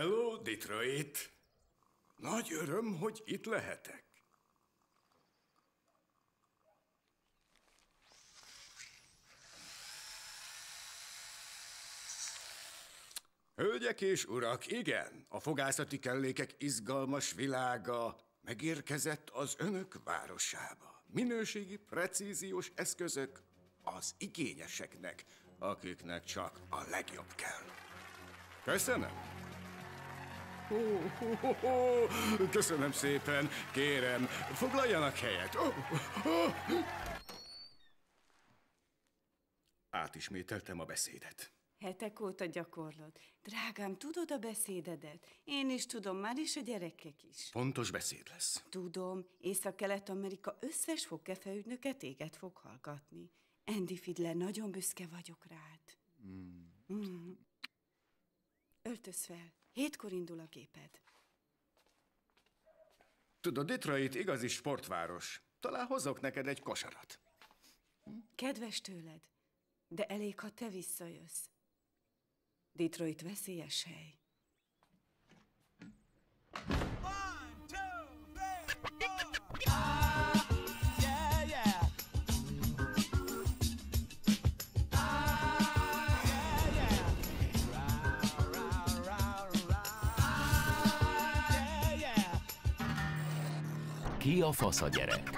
Hello, Detroit! Nagy öröm, hogy itt lehetek. Hölgyek és urak, igen, a fogászati kellékek izgalmas világa megérkezett az önök városába. Minőségi, precíziós eszközök az igényeseknek, akiknek csak a legjobb kell. Köszönöm. Hó, hó, hó. Köszönöm szépen, kérem, foglaljanak helyet. Ó, ó. Átismételtem a beszédet. Hetek óta gyakorlod. Drágám, tudod a beszédedet? Én is tudom, már is a gyerekek is. Pontos beszéd lesz. Tudom, Észak-Kelet-Amerika összes fogkefeügynöke téged fog hallgatni. Andy Fidler, nagyon büszke vagyok rád. Mm. Mm. Öltöz fel. Hétkor indul a géped. Tudod, Detroit igazi sportváros. Talán hozok neked egy kosarat. Kedves tőled, de elég, ha te visszajössz. Detroit veszélyes hely. Ki a fasz a gyerek?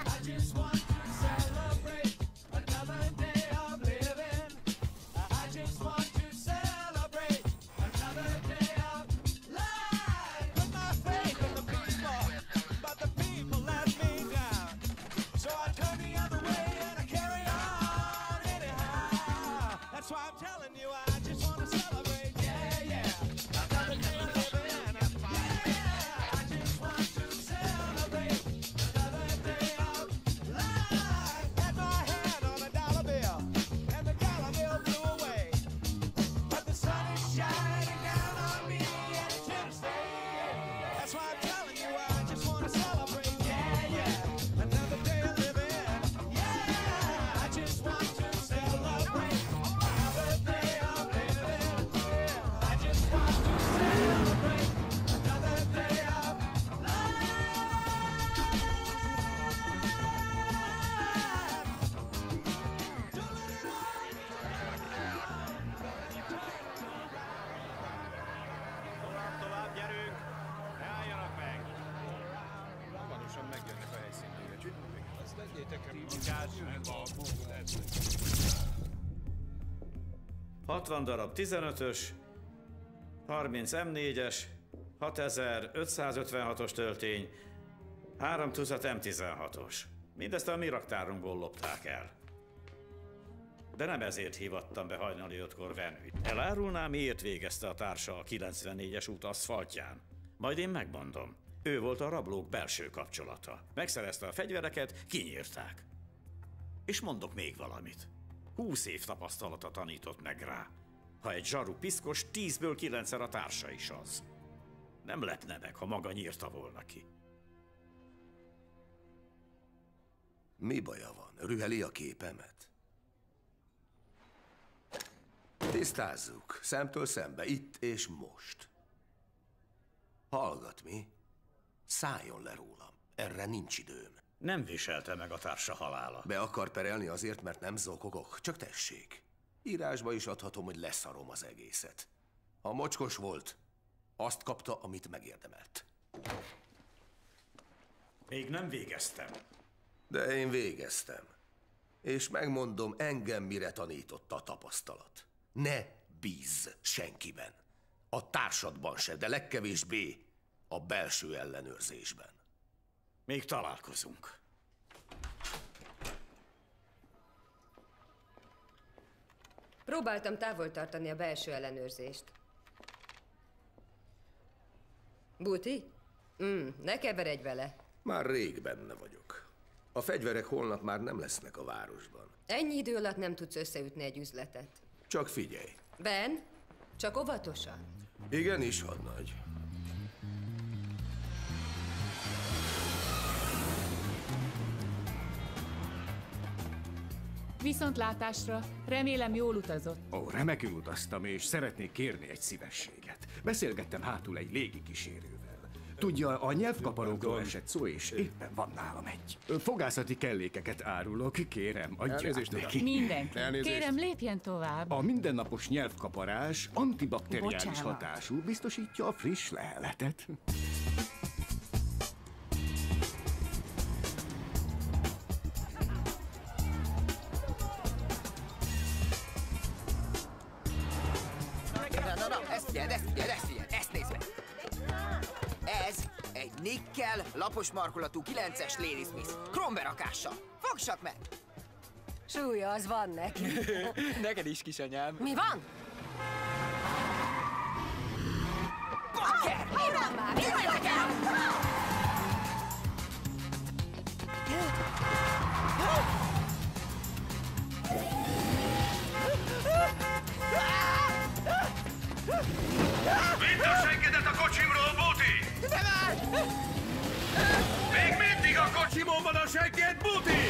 60 darab 15-ös, 30 M4-es, 6556-os töltény, 3 tucat M16-os. Mindezt a mi raktárunkból lopták el. De nem ezért hívattam be hajnali ötkor Venüt. Elárulná, miért végezte a társa a 94-es út aszfaltján? Majd én megmondom. Ő volt a rablók belső kapcsolata. Megszerezte a fegyvereket, kinyírták. És mondok még valamit. Húsz év tapasztalata tanított meg rá. Ha egy zsaru piszkos, tízből kilencszer a társa is az. Nem lepne meg, ha maga nyírta volna ki. Mi baja van? Rüheli a képemet? Tisztázzuk, szemtől szembe, itt és most. Hallgat mi? Szálljon le rólam, erre nincs időm. Nem viselte meg a társa halála. Be akar perelni azért, mert nem zokogok, csak tessék. Írásba is adhatom, hogy leszarom az egészet. Ha mocskos volt, azt kapta, amit megérdemelt. Még nem végeztem. De én végeztem. És megmondom, engem mire tanított a tapasztalat. Ne bízz senkiben. A társadban se, de legkevésbé a belső ellenőrzésben. Még találkozunk. Próbáltam távol tartani a belső ellenőrzést. Buti? Mm, ne keveredj vele. Már rég benne vagyok. A fegyverek holnap már nem lesznek a városban. Ennyi idő alatt nem tudsz összeütni egy üzletet. Csak figyelj. Ben, csak óvatosan. Igenis, hadnagy. Viszontlátásra. Remélem jól utazott. Ó, remekül utaztam, és szeretnék kérni egy szívességet. Beszélgettem hátul egy légikísérővel. Tudja, a nyelvkaparókról esett szó, és éppen van nálam egy. Fogászati kellékeket árulok, kérem, adja Elnézést, át uram. neki. Mindenki. Elnézést. Kérem, lépjen tovább. A mindennapos nyelvkaparás antibakteriális Bocsánat. hatású, biztosítja a friss leheletet. Lapos markolatú 9-es Lady Smith. Kromberakással. Fogsak meg! Súlya, az van neki. Neked is, kisanyám. Mi van? Bakker! Uram már, mi vagy nekem? Vidd a senkedet a kocsimról, Buti! De már! Még mindig a kocsimon van a senked, Buti!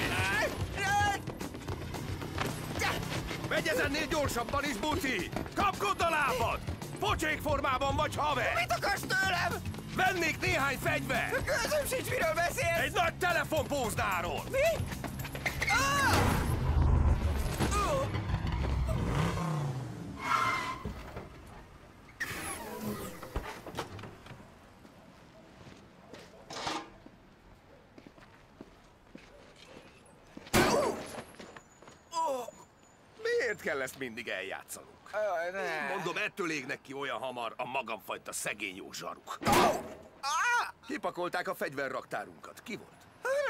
Megy ezennél gyorsabban is, Buti! Kapkodd a lábad! Pocsék formában vagy, haver! Mit akarsz tőlem? Vennék néhány fegyver! Közöm sincs, miről beszélsz! Egy nagy telefonpóznáról! Mi? Ah! Ó! Ó, Miért kell ezt mindig eljátszanunk? Ö, ne. Mondom, ettől égnek ki olyan hamar a magamfajta szegény jó zsaruk. Ah! Kipakolták a fegyverraktárunkat. Ki volt?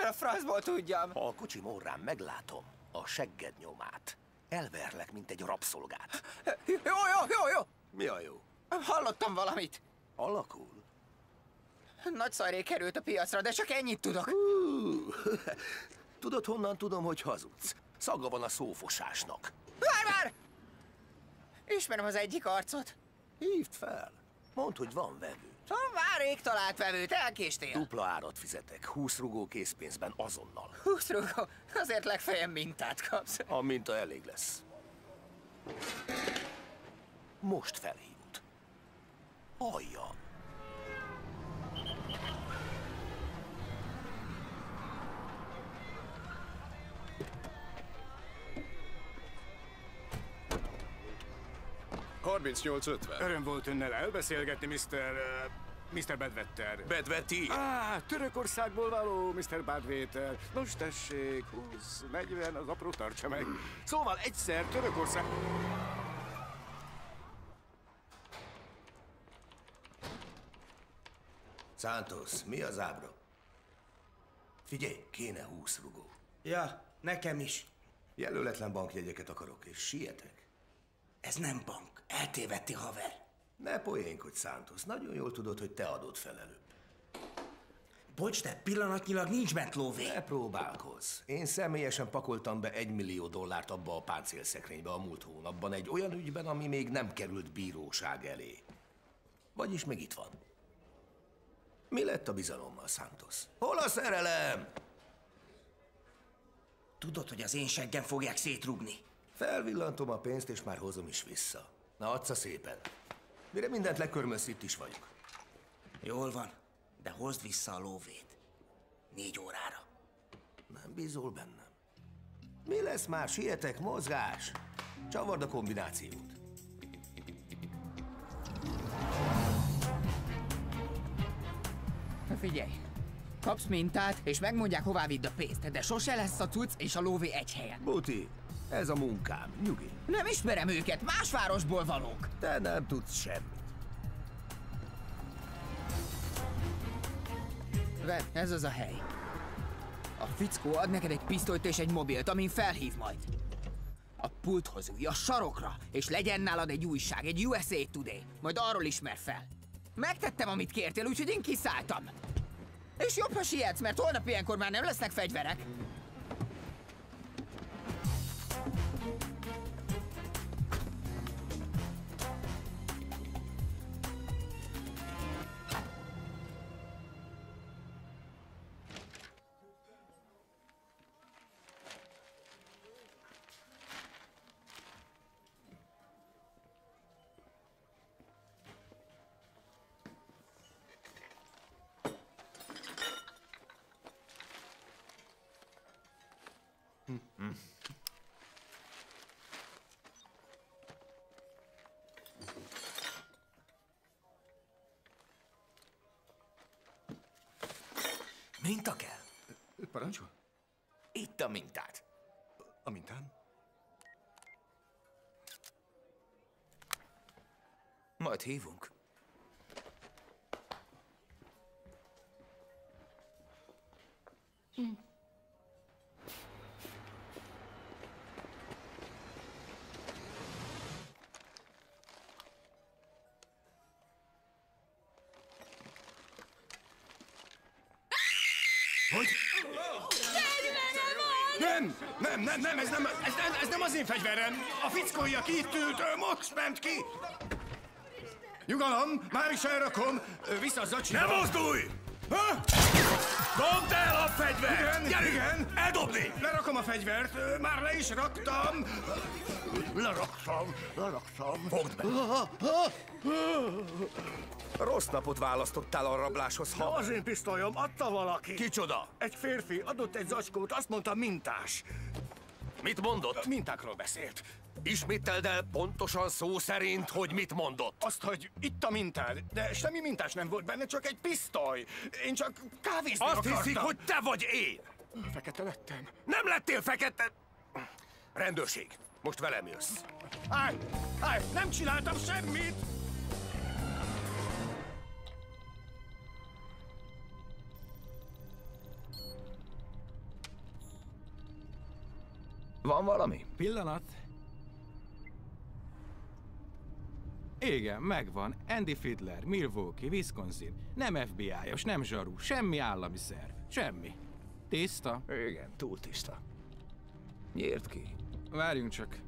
A francból tudjam? Ha a kocsim orrán meglátom a segged nyomát, elverlek, mint egy rabszolgát. Jó, jó, jó, jó! Mi a jó? Hallottam valamit. Alakul? Nagy szajré került a piacra, de csak ennyit tudok. Hú, Tudod, honnan tudom, hogy hazudsz? Szaga van a szófosásnak. Várj már! Ismerem az egyik arcot. Hívd fel. Mondd, hogy van vevő. Szóval már rég talált vevőt, elkéstél. Dupla árat fizetek, 20 rugó készpénzben azonnal. 20 rugó? Azért legfeljebb mintát kapsz. A minta elég lesz. Most felhívott. Aljam. 38-50. Öröm volt önnel elbeszélgetni, Mr. Eh, Mr. Bedvetter. Bedvetti? Á, ah, Törökországból való, Mr. Badvétel. Nos, tessék, 20, 40, az apró tartsa meg. Szóval egyszer Törökország... Santos, mi az ábra? Figyelj, kéne 20 rugó. Ja, nekem is. Jelöletlen bankjegyeket akarok, és sietek. Ez nem bank. Eltévedti haver. Ne poénkodj, Santos. Nagyon jól tudod, hogy te adod fel előbb. Bocs, de pillanatnyilag nincs bent lóvé. Ne próbálkozz. Én személyesen pakoltam be egy millió dollárt abba a páncélszekrénybe a múlt hónapban egy olyan ügyben, ami még nem került bíróság elé. Vagyis még itt van. Mi lett a bizalommal, Santos? Hol a szerelem? Tudod, hogy az én seggem fogják szétrugni. Felvillantom a pénzt, és már hozom is vissza. Na, adsz szépen. Mire mindent lekörmössz, itt is vagyok. Jól van, de hozd vissza a lóvét. Négy órára. Nem bízol bennem. Mi lesz már? Sietek, mozgás! Csavard a kombinációt. Figyelj, kapsz mintát, és megmondják, hová vidd a pénzt, de sose lesz a cucc és a lóvé egy helyen. Buti, ez a munkám. Nyugi. Nem ismerem őket, más városból valók. Te nem tudsz semmit. Vedd, ez az a hely. A fickó ad neked egy pisztolyt és egy mobilt, amin felhív majd. A pulthoz ülj, a sarokra, és legyen nálad egy újság, egy USA Today. Majd arról ismer fel. Megtettem, amit kértél, úgyhogy én kiszálltam. És jobb, ha sietsz, mert holnap ilyenkor már nem lesznek fegyverek. Hm. Minta kell. Parancsol? Itt a mintát. A mintán? Majd hívunk. Én fegyverem. A fickói, aki itt ült, most ment ki. Nyugalom, már is elrakom. Vissza a zacsiba. Ne mozdulj! Ha? Dobd el a fegyvert! Igen, Gyerünk! igen. Eldobni! Lerakom a fegyvert, már le is raktam. Leraktam, leraktam. Fogd be! Rossz napot választottál a rabláshoz, ha... Az én pisztolyom, adta valaki. Kicsoda? Egy férfi adott egy zacskót, azt mondta mintás. Mit mondott? Mintákról beszélt. Ismételd el pontosan szó szerint, hogy mit mondott. Azt, hogy itt a mintád, de semmi mintás nem volt benne, csak egy pisztoly. Én csak kávézni Azt akartam. hiszik, hogy te vagy én! Fekete lettem. Nem lettél fekete... Rendőrség, most velem jössz. Állj! Állj! Nem csináltam semmit! Van valami? Pillanat. Igen, megvan. Andy Fiddler, Milwaukee, Wisconsin. Nem FBI-os, nem zsaru, semmi állami szerv. Semmi. Tiszta? Igen, túl tiszta. Nyírt ki. Várjunk csak.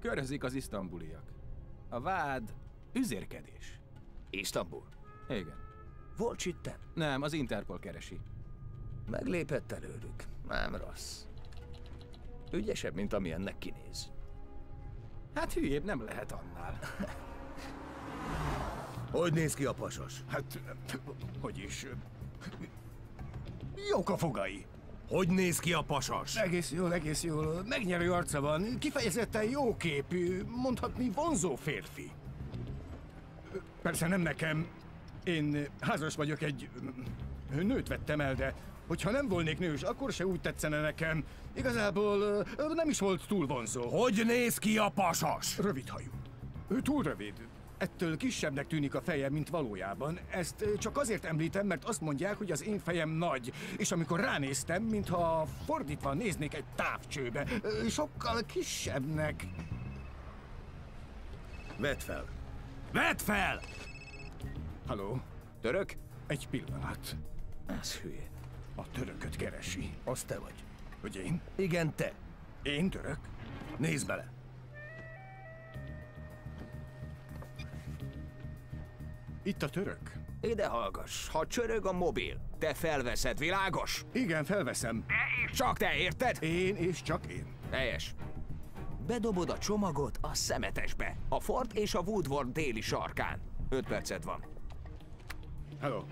Körözik az isztambuliak. A vád üzérkedés. Isztambul. Igen. Volt sitten? Nem, az Interpol keresi. Meglépett előlük. Nem rossz. Ügyesebb, mint amilyennek kinéz. Hát hülyébb nem lehet annál. Hogy néz ki a pasas? Hát, hogy is... Jók a fogai. Hogy néz ki a pasas? Egész jól, egész jól. Megnyerő arca van, kifejezetten jóképű, mondhatni vonzó férfi. Persze nem nekem. Én házas vagyok, egy nőt vettem el, de hogyha nem volnék nős, akkor se úgy tetszene nekem. Igazából nem is volt túl vonzó. Hogy néz ki a pasas? Rövid hajú. Ő túl rövid. Ettől kisebbnek tűnik a feje, mint valójában. Ezt csak azért említem, mert azt mondják, hogy az én fejem nagy, és amikor ránéztem, mintha fordítva néznék egy távcsőbe, sokkal kisebbnek. Vedd fel. Vedd fel! Haló? Török? Egy pillanat. Ez hülye. A törököt keresi. Az te vagy. Hogy én? Igen, te. Én török? Nézd bele. Itt a török? Ide hallgass, ha csörög a mobil, te felveszed, világos? Igen, felveszem. Csak te érted? Én és csak én. Helyes. Bedobod a csomagot a szemetesbe, a Fort és a Woodward déli sarkán. Öt perced van. Hello.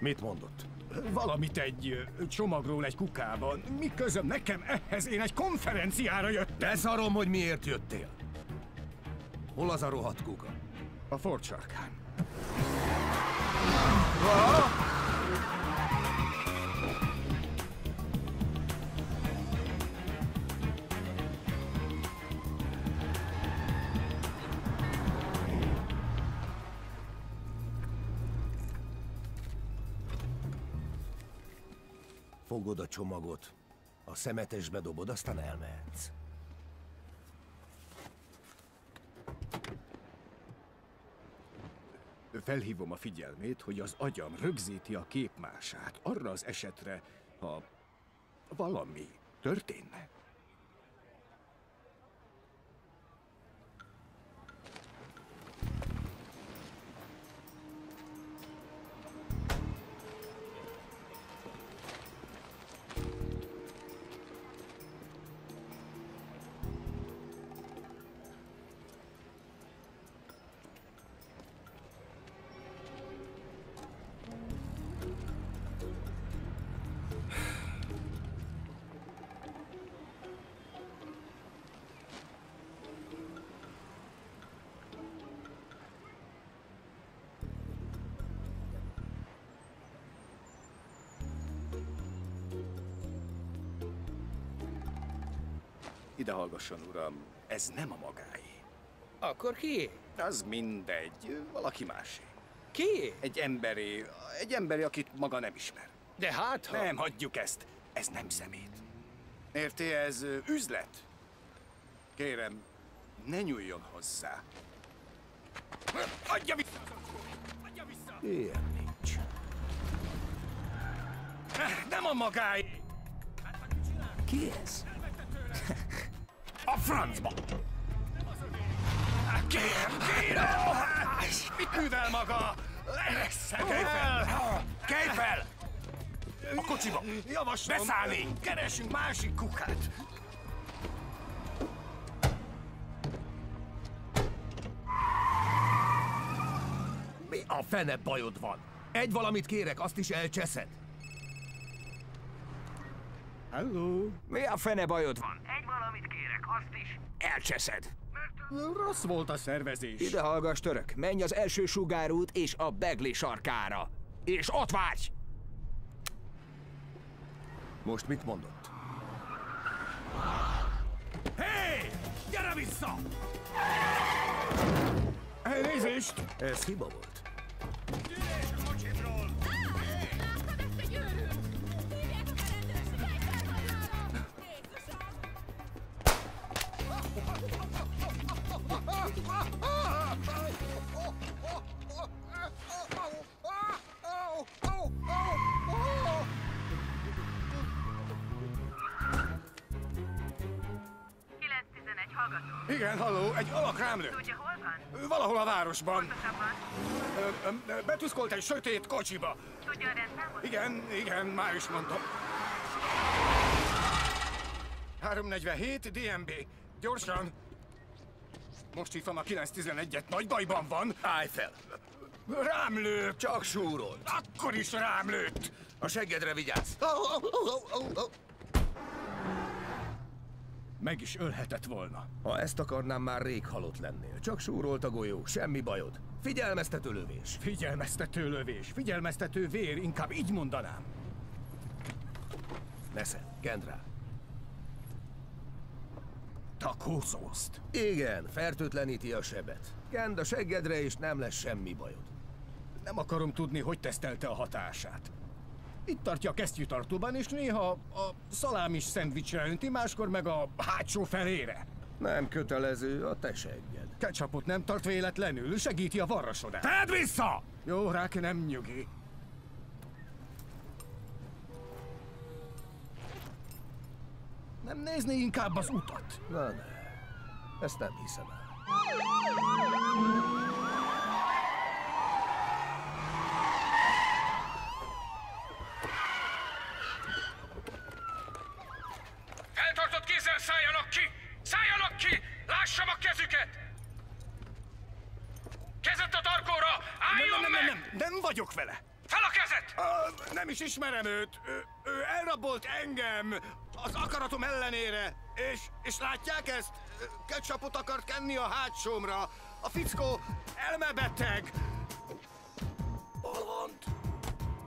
Mit mondott? Valamit egy csomagról egy kukában. Mi közöm nekem ehhez? Én egy konferenciára jöttem. Beszarom, hogy miért jöttél. Hol az a rohadt kuka? A Ford sarkán. Fogod a csomagot, a szemetesbe dobod, aztán elmehetsz. Felhívom a figyelmét, hogy az agyam rögzíti a képmását arra az esetre, ha valami történne. Ide hallgasson, uram, ez nem a magáé. Akkor ki? Az mindegy, valaki másé. Ki? Egy emberé, egy emberé, akit maga nem ismer. De hát, ha... Nem, hagyjuk ezt. Ez nem szemét. Érti, ez üzlet. Kérem, ne nyúljon hozzá. Adja vissza! az! Adja vissza! Ilyen nincs. Nem a magáé! Ki ez? A francba! Kérem, kérem! Mit művel maga? Kelj fel! Kelj fel! A kocsiba! Javaslom! Beszállni! Keresünk másik kukát! Mi a fene bajod van? Egy valamit kérek, azt is elcseszed. Hello! Mi a fene bajod van? Egy valamit kérek, azt is elcseszed. Rossz volt a szervezés. Ide hallgass, török, menj az első sugárút és a Begli sarkára. És ott várj! Most mit mondott? Hé! Gyere vissza! Elnézést! Ez hiba volt. Igen, halló, egy alak rám lőtt. Tudja, hol van? Ő Valahol a városban. Pontosabban. Ö, ö, Betuszkolt egy sötét kocsiba. Tudja a rendszámot? Igen, igen, már is mondtam. 347 DMB. Gyorsan. Most hívom a 911-et, nagy bajban van. Állj fel! Rám lőtt. Csak súrolt. Akkor is rám lőtt. A seggedre vigyázz! Meg is ölhetett volna. Ha ezt akarnám, már rég halott lennél. Csak súrolt a golyó, semmi bajod. Figyelmeztető lövés. Figyelmeztető lövés, figyelmeztető vér, inkább így mondanám. Nesze, kend rá. Takózózt. Igen, fertőtleníti a sebet. Kend a seggedre, és nem lesz semmi bajod. Nem akarom tudni, hogy tesztelte a hatását. Itt tartja a kesztyűtartóban, és néha a szalámis szendvicsre önti, máskor meg a hátsó felére. Nem kötelező a te segged. Ketchupot nem tart véletlenül, segíti a varrasodást. Tedd vissza! Jó, rák nem nyugi. Nem nézni inkább az utat? Na ne, ezt nem hiszem el. És, látják ezt? Ketchupot akart kenni a hátsómra. A fickó elmebeteg. Bolond.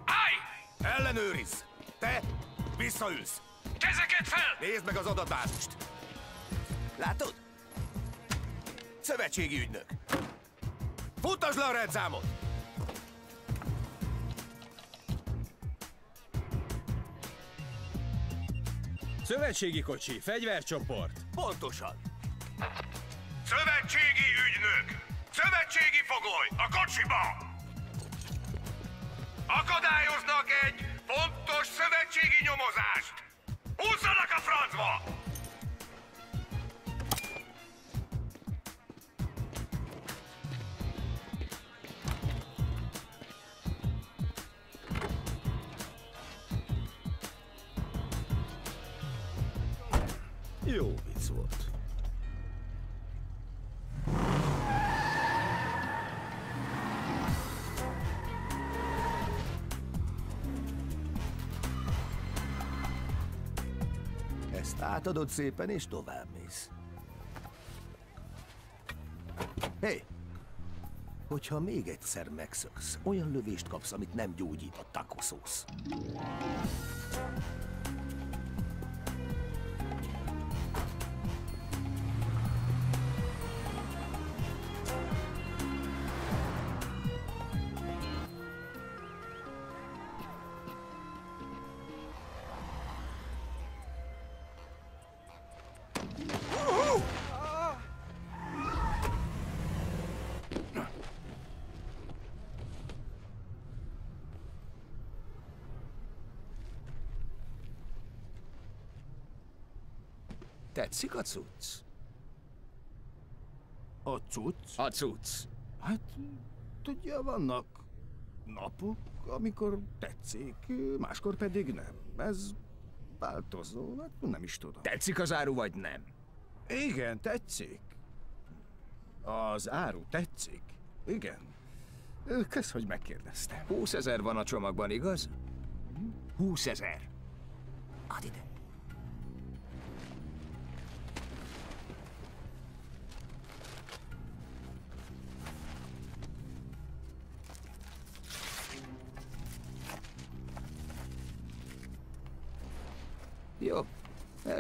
Állj! Ellenőriz! Te visszaülsz! Kezeket fel! Nézd meg az adatbázist! Látod? Szövetségi ügynök. Futasd le a rendszámot! Szövetségi kocsi, fegyvercsoport. Pontosan. Szövetségi ügynök! Szövetségi fogoly! A kocsiba! Akadályoznak egy fontos szövetségi nyomozást! Húzzanak a francba! Jó vicc volt. Ezt átadod szépen, és tovább mész. Hé! Hey! Hogyha még egyszer megszöksz, olyan lövést kapsz, amit nem gyógyít a takoszósz. Tetszik a cucc? A cucc? A cucc. Hát, tudja, vannak napok, amikor tetszik, máskor pedig nem. Ez változó, hát nem is tudom. Tetszik az áru, vagy nem? Igen, tetszik. Az áru tetszik. Igen. Kösz, hogy megkérdeztem. 20 ezer van a csomagban, igaz? 20 ezer. Add ide.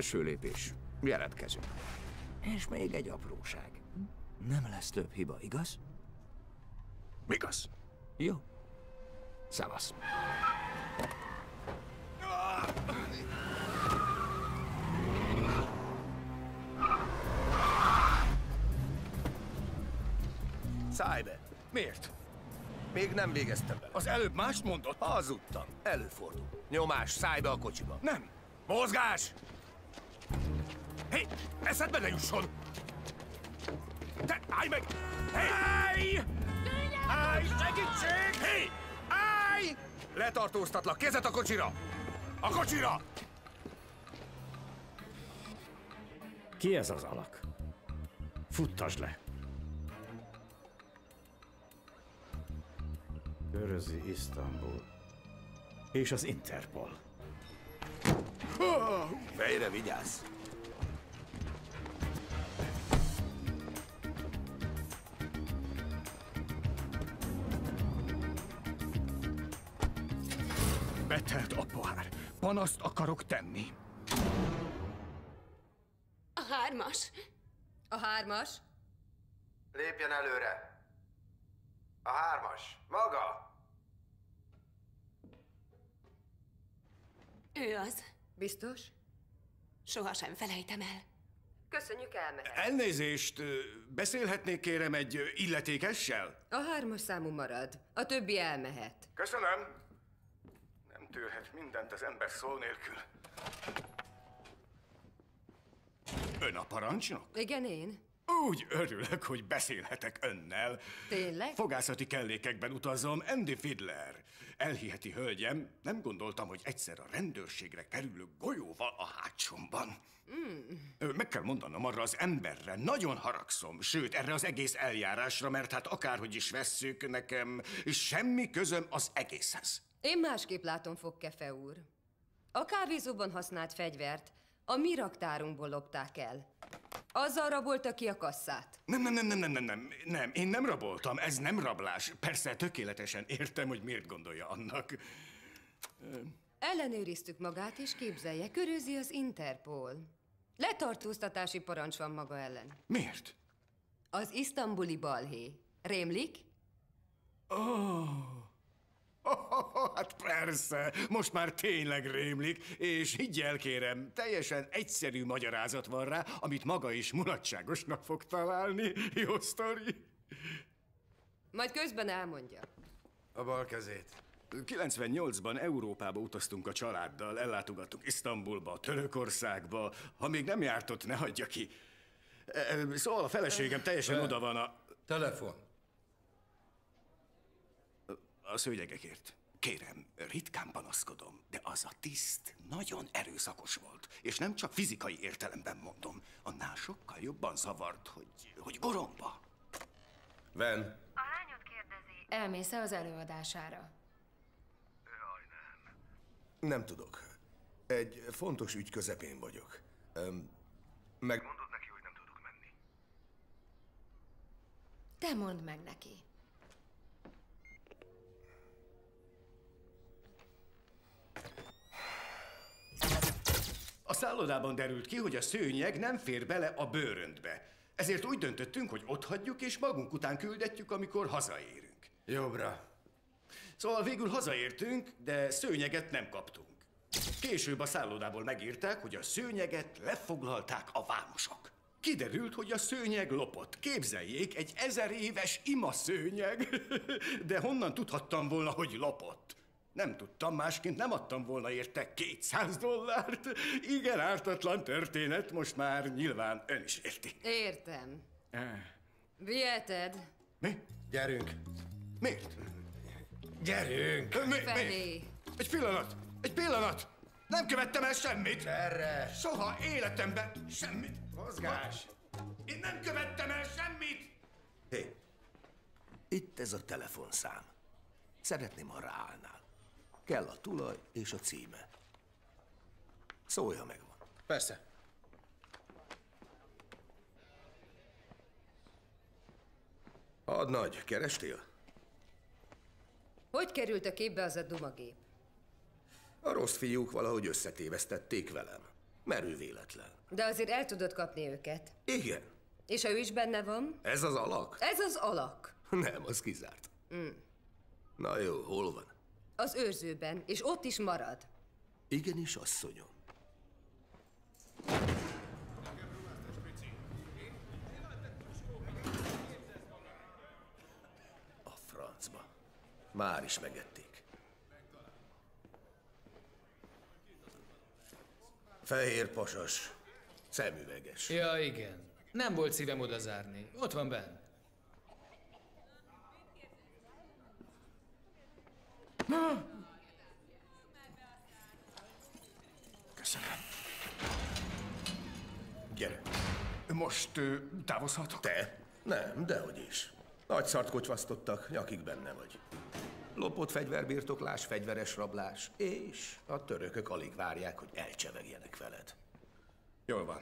Első lépés. Jelentkezünk. És még egy apróság. Nem lesz több hiba, igaz? Igaz. Jó. Szevasz. Szállj be! Miért? Még nem végeztem vele. Az előbb mást mondott. Hazudtam. Előfordul. Nyomás, szállj be a kocsiba. Nem. Mozgás! Hé, eszedbe ne jusson! Te, állj meg! Hé! Állj! Állj, segítség! Hé! Állj! Letartóztatlak, kezet a kocsira! A kocsira! Ki ez az alak? Futtasd le! Körözi Isztambul. És az Interpol. Fejre vigyázz! Betelt a pohár. Panaszt akarok tenni. A hármas. A hármas? Lépjen előre! A hármas. Maga! Ő az. Biztos? Sohasem felejtem el. Köszönjük, elmehet. Elnézést, beszélhetnék kérem egy illetékessel? A hármas számú marad. A többi elmehet. Köszönöm. Tűrhet mindent az ember szó nélkül. Ön a parancsnok? Igen, én? Úgy örülök, hogy beszélhetek önnel. Tényleg? Fogászati kellékekben utazom, Andy Fiddler. Elhiheti hölgyem, nem gondoltam, hogy egyszer a rendőrségre kerülök golyóval a hátsomban. Mm. Meg kell mondanom arra az emberre, nagyon haragszom, sőt, erre az egész eljárásra, mert hát akárhogy is vesszük, nekem semmi közöm az egészhez. Én másképp látom, Fogkefe úr. A kávézóban használt fegyvert a mi raktárunkból lopták el. Azzal rabolta ki a kasszát. Nem, nem, nem, nem, nem, nem, nem, nem, én nem raboltam, ez nem rablás. Persze, tökéletesen értem, hogy miért gondolja annak. Ellenőriztük magát, és képzelje, körözi az Interpol. Letartóztatási parancs van maga ellen. Miért? Az isztambuli balhé. Rémlik? Oh. Hát persze, most már tényleg rémlik, és higgyel kérem, teljesen egyszerű magyarázat van rá, amit maga is mulatságosnak fog találni. Jó sztori? Majd közben elmondja. A bal kezét. 98-ban Európába utaztunk a családdal, ellátogattunk Isztambulba, Törökországba. Ha még nem járt ott, ne hagyja ki. Szóval a feleségem teljesen Be- oda van a... Telefon. A szőnyegekért. Kérem, ritkán panaszkodom, de az a tiszt nagyon erőszakos volt. És nem csak fizikai értelemben mondom. Annál sokkal jobban zavart, hogy, hogy goromba. Ven. Elmész-e az előadására? Nem tudok. Egy fontos ügy közepén vagyok. Öm, megmondod neki, hogy nem tudok menni. Te mondd meg neki. Szállodában derült ki, hogy a szőnyeg nem fér bele a bőröntbe. Ezért úgy döntöttünk, hogy ott hagyjuk, és magunk után küldetjük, amikor hazaérünk. Jobbra. Szóval végül hazaértünk, de szőnyeget nem kaptunk. Később a szállodából megírták, hogy a szőnyeget lefoglalták a vámosok. Kiderült, hogy a szőnyeg lopott. Képzeljék, egy ezer éves ima szőnyeg. De honnan tudhattam volna, hogy lopott? Nem tudtam, másként nem adtam volna érte 200 dollárt. Igen, ártatlan történet, most már nyilván ön is érti. Értem. Eh, Viheted. Mi? Gyerünk. Miért? Gyerünk! Mi, Felé. Egy pillanat! Egy pillanat! Nem követtem el semmit! Erre! Soha életemben semmit! Mozgás! Én nem követtem el semmit! Hé, itt ez a telefonszám. Szeretném, ha ráállnál. Kell a tulaj és a címe. Szólja megvan. Persze. Hadnagy, kerestél? Hogy került a képbe az a dumagép? A rossz fiúk valahogy összetévesztették velem. Merő véletlen. De azért el tudod kapni őket. Igen. És ha ő is benne van? Ez az alak? Ez az alak. Nem, az kizárt. Mm. Na jó, hol van? Az őrzőben, és ott is marad. Igenis, asszonyom. A francba. Már is megették. Fehér pasas, szemüveges. Ja, igen. Nem volt szívem oda zárni. Ott van benn. Köszönöm. Gyere. Most ö, távozhatok? Te? Nem, dehogy is. Nagy szart kocsvasztottak, nyakig benne vagy. Lopott fegyverbirtoklás, fegyveres rablás, és a törökök alig várják, hogy elcsevegjenek veled. Jól van.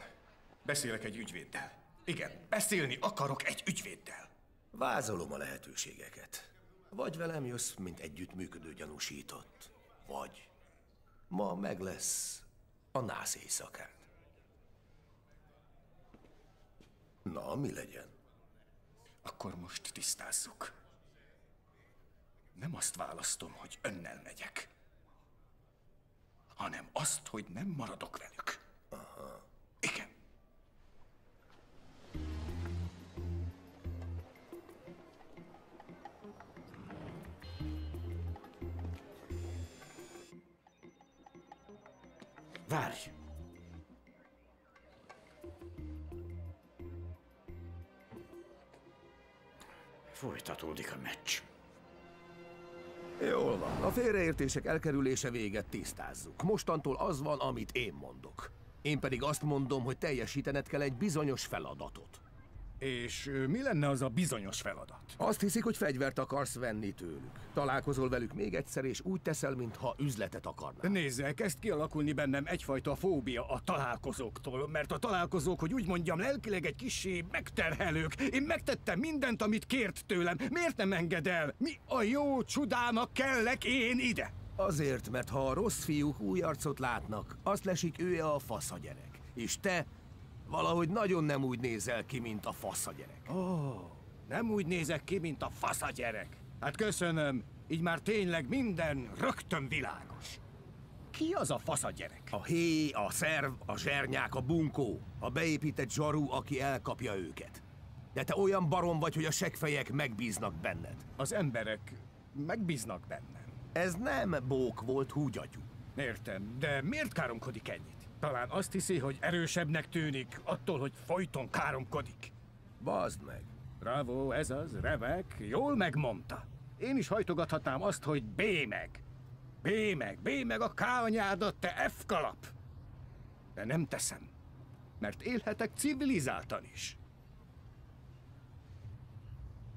Beszélek egy ügyvéddel. Igen, beszélni akarok egy ügyvéddel. Vázolom a lehetőségeket. Vagy velem jössz, mint együttműködő gyanúsított, vagy ma meg lesz a nász éjszakát. Na, mi legyen? Akkor most tisztázzuk. Nem azt választom, hogy önnel megyek, hanem azt, hogy nem maradok velük. Aha. Igen. Várj! Folytatódik a meccs. Jól van. A félreértések elkerülése véget tisztázzuk. Mostantól az van, amit én mondok. Én pedig azt mondom, hogy teljesítened kell egy bizonyos feladatot. És mi lenne az a bizonyos feladat? Azt hiszik, hogy fegyvert akarsz venni tőlük. Találkozol velük még egyszer, és úgy teszel, mintha üzletet akarnál. Nézzel, kezd kialakulni bennem egyfajta fóbia a találkozóktól, mert a találkozók, hogy úgy mondjam, lelkileg egy kissé megterhelők. Én megtettem mindent, amit kért tőlem. Miért nem enged el? Mi a jó csudának kellek én ide? Azért, mert ha a rossz fiúk új arcot látnak, azt lesik ő a faszagyerek. És te valahogy nagyon nem úgy nézel ki, mint a faszagyerek. Oh, nem úgy nézek ki, mint a fasza gyerek. Hát köszönöm, így már tényleg minden rögtön világos. Ki az a fasza gyerek? A hé, a szerv, a zsernyák, a bunkó, a beépített zsaru, aki elkapja őket. De te olyan barom vagy, hogy a segfejek megbíznak benned. Az emberek megbíznak bennem. Ez nem bók volt húgyagyú. Értem, de miért káromkodik ennyit? Talán azt hiszi, hogy erősebbnek tűnik attól, hogy folyton káromkodik. Bazd meg. Bravo, ez az, remek, jól megmondta. Én is hajtogathatnám azt, hogy B meg. B meg, B meg a K anyádat, te F kalap. De nem teszem, mert élhetek civilizáltan is.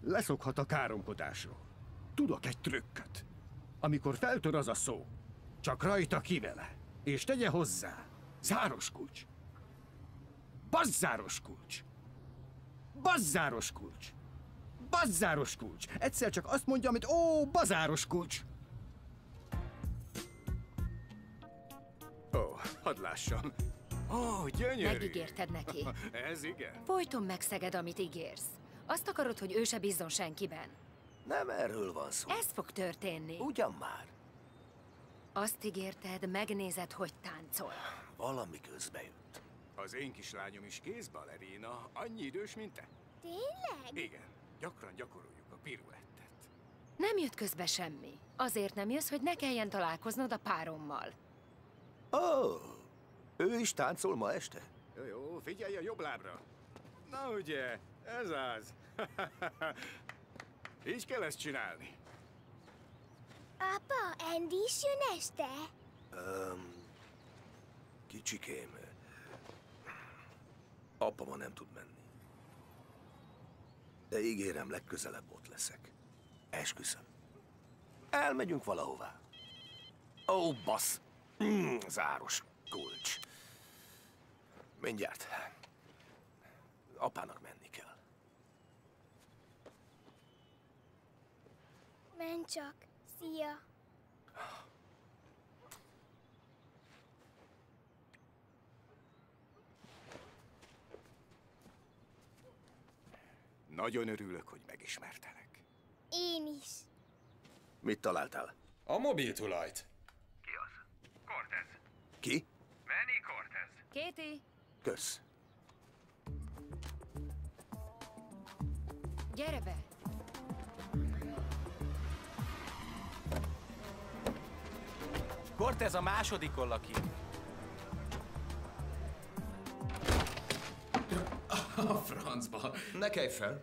Leszokhat a káromkodásról. Tudok egy trükköt. Amikor feltör az a szó, csak rajta kivele, és tegye hozzá záros kulcs. Bazzáros kulcs. Bazzáros kulcs. Bazzáros kulcs. Egyszer csak azt mondja, amit ó, bazáros kulcs. Ó, hadd lássam. Ó, gyönyörű. Megígérted neki. Ez igen. Folyton megszeged, amit ígérsz. Azt akarod, hogy ő se bízzon senkiben. Nem erről van szó. Ez fog történni. Ugyan már. Azt ígérted, megnézed, hogy táncol. Valami közbe jött. Az én kislányom is kézbalerina, annyi idős, mint te. Tényleg? Igen, gyakran gyakoroljuk a piruettet. Nem jött közbe semmi. Azért nem jössz, hogy ne kelljen találkoznod a párommal. Ó, oh, ő is táncol ma este? Jó, jó, figyelj a jobb lábra. Na ugye, ez az. Így kell ezt csinálni. Apa, Andy is jön este? Um, kicsikém, apa ma nem tud menni. De ígérem, legközelebb ott leszek. Esküszöm. Elmegyünk valahová. Ó, bassz! Mm, záros kulcs. Mindjárt. Apának menni kell. Menj csak. Szia. Nagyon örülök, hogy megismertelek. Én is. Mit találtál? A mobiltulajt. Cortez. Ki? Manny Cortez. Kéti, Kösz. gyere be! Cortez a másodikon lakik. A francba. Ne kelj fel.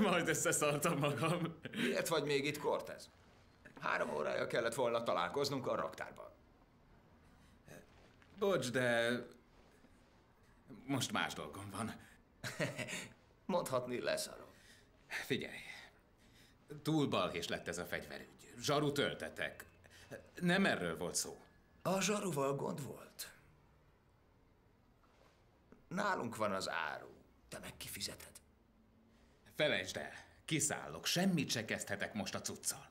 Majd összeszartam magam. Miért vagy még itt, Cortez? Három órája kellett volna találkoznunk a raktárban. Bocs, de... Most más dolgom van. Mondhatni leszarom. Figyelj. Túl balhés lett ez a fegyverügy. Zsaru töltetek. Nem erről volt szó. A zsaruval gond volt. Nálunk van az áru. Te meg kifizeted. Felejtsd el. Kiszállok. Semmit se kezdhetek most a cuccal.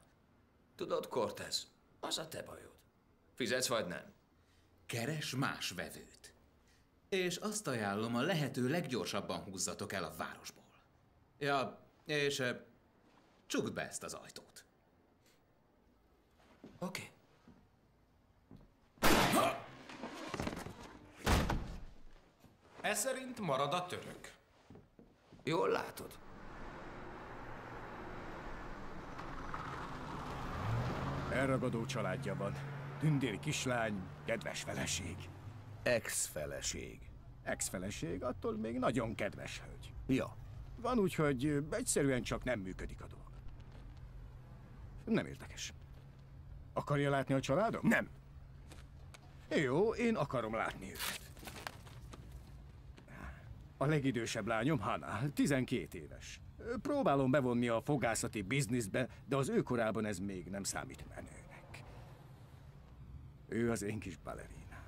Tudod, Cortez, az a te bajod. Fizetsz vagy nem? Keres más vevőt. És azt ajánlom, a lehető leggyorsabban húzzatok el a városból. Ja, és eh, csukd be ezt az ajtót. Oké. Ez szerint marad a török. Jól látod. Elragadó családja van. Tündér kislány, kedves feleség. Ex-feleség. Ex-feleség, attól még nagyon kedves hölgy. Ja. Van úgy, hogy egyszerűen csak nem működik a dolog. Nem érdekes. Akarja látni a családom? Nem. Jó, én akarom látni őket. A legidősebb lányom Hana, 12 éves. Próbálom bevonni a fogászati bizniszbe, de az ő korában ez még nem számít menőnek. Ő az én kis balerinám.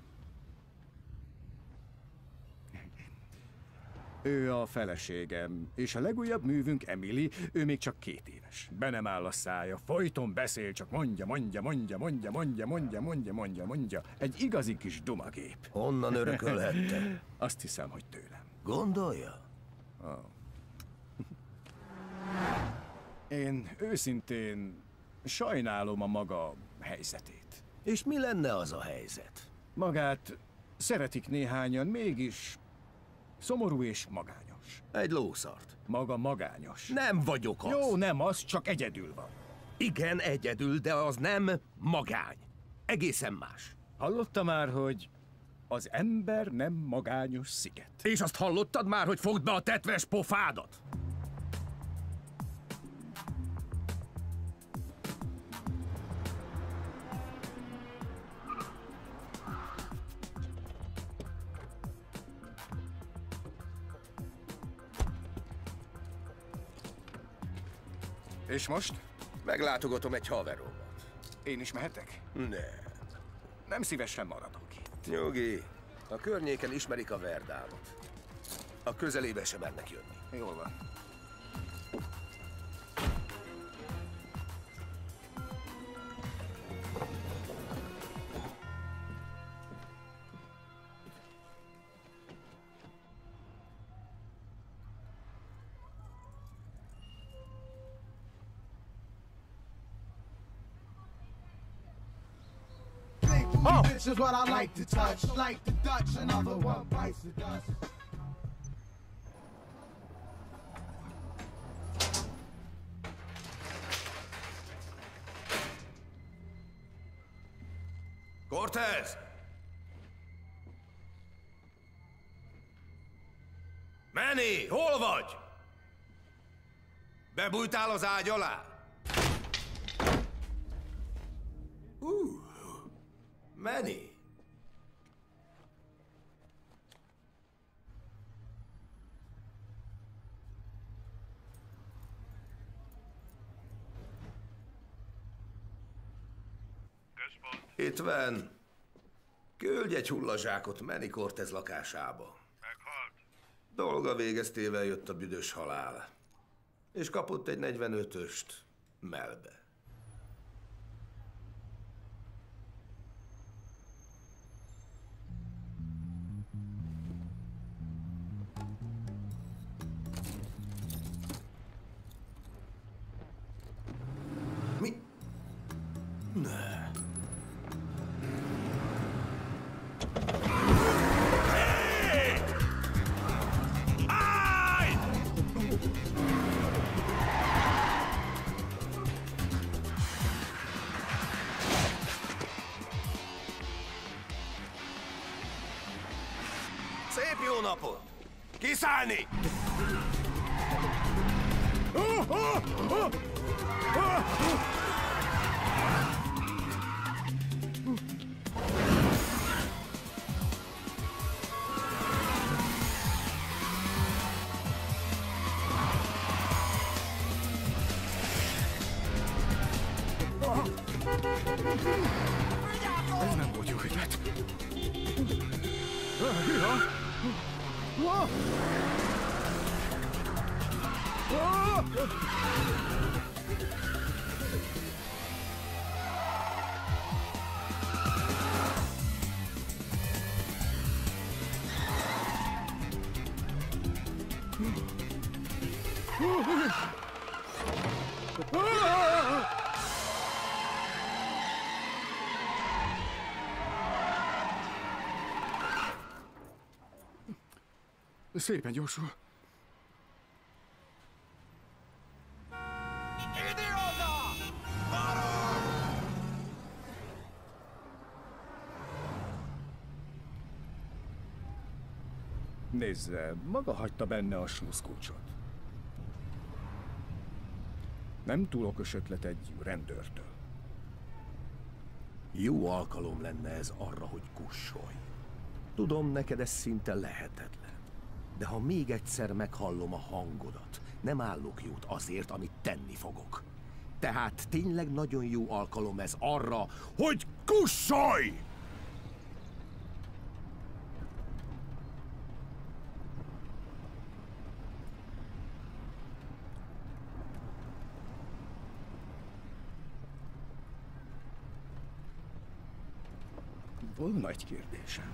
Ő a feleségem, és a legújabb művünk Emily, ő még csak két éves. Be nem áll a szája, folyton beszél, csak mondja, mondja, mondja, mondja, mondja, mondja, mondja, mondja, mondja. Egy igazi kis dumagép. Honnan örökölhette? Azt hiszem, hogy tőlem. Gondolja? Oh. Én őszintén sajnálom a maga helyzetét. És mi lenne az a helyzet? Magát szeretik néhányan, mégis szomorú és magányos. Egy lószart. Maga magányos. Nem vagyok az. Jó, nem az, csak egyedül van. Igen, egyedül, de az nem magány. Egészen más. Hallotta már, hogy az ember nem magányos sziget. És azt hallottad már, hogy fogd be a tetves pofádat? És most? Meglátogatom egy haveromat. Én is mehetek? Ne. Nem szívesen maradok. Nyugi. A környéken ismerik a Verdámot. A közelébe sem mennek jönni. Jól van. Bitch is what I like to touch, like the Dutch, another one bites the dust. Cortez! Manny, hol vagy? Bebújtál az ágy alá? Manny. Itt van. Küldj egy hullazsákot Manny Cortez lakásába. Meghalt? Dolga végeztével jött a büdös halál. És kapott egy 45-öst melbe. Szépen gyorsul. Nézze, maga hagyta benne a sluszkulcsot. Nem túl okos ötlet egy rendőrtől. Jó alkalom lenne ez arra, hogy kussolj. Tudom, neked ez szinte lehetetlen. De ha még egyszer meghallom a hangodat, nem állok jót azért, amit tenni fogok. Tehát tényleg nagyon jó alkalom ez arra, hogy kussolj! Volna egy kérdésem.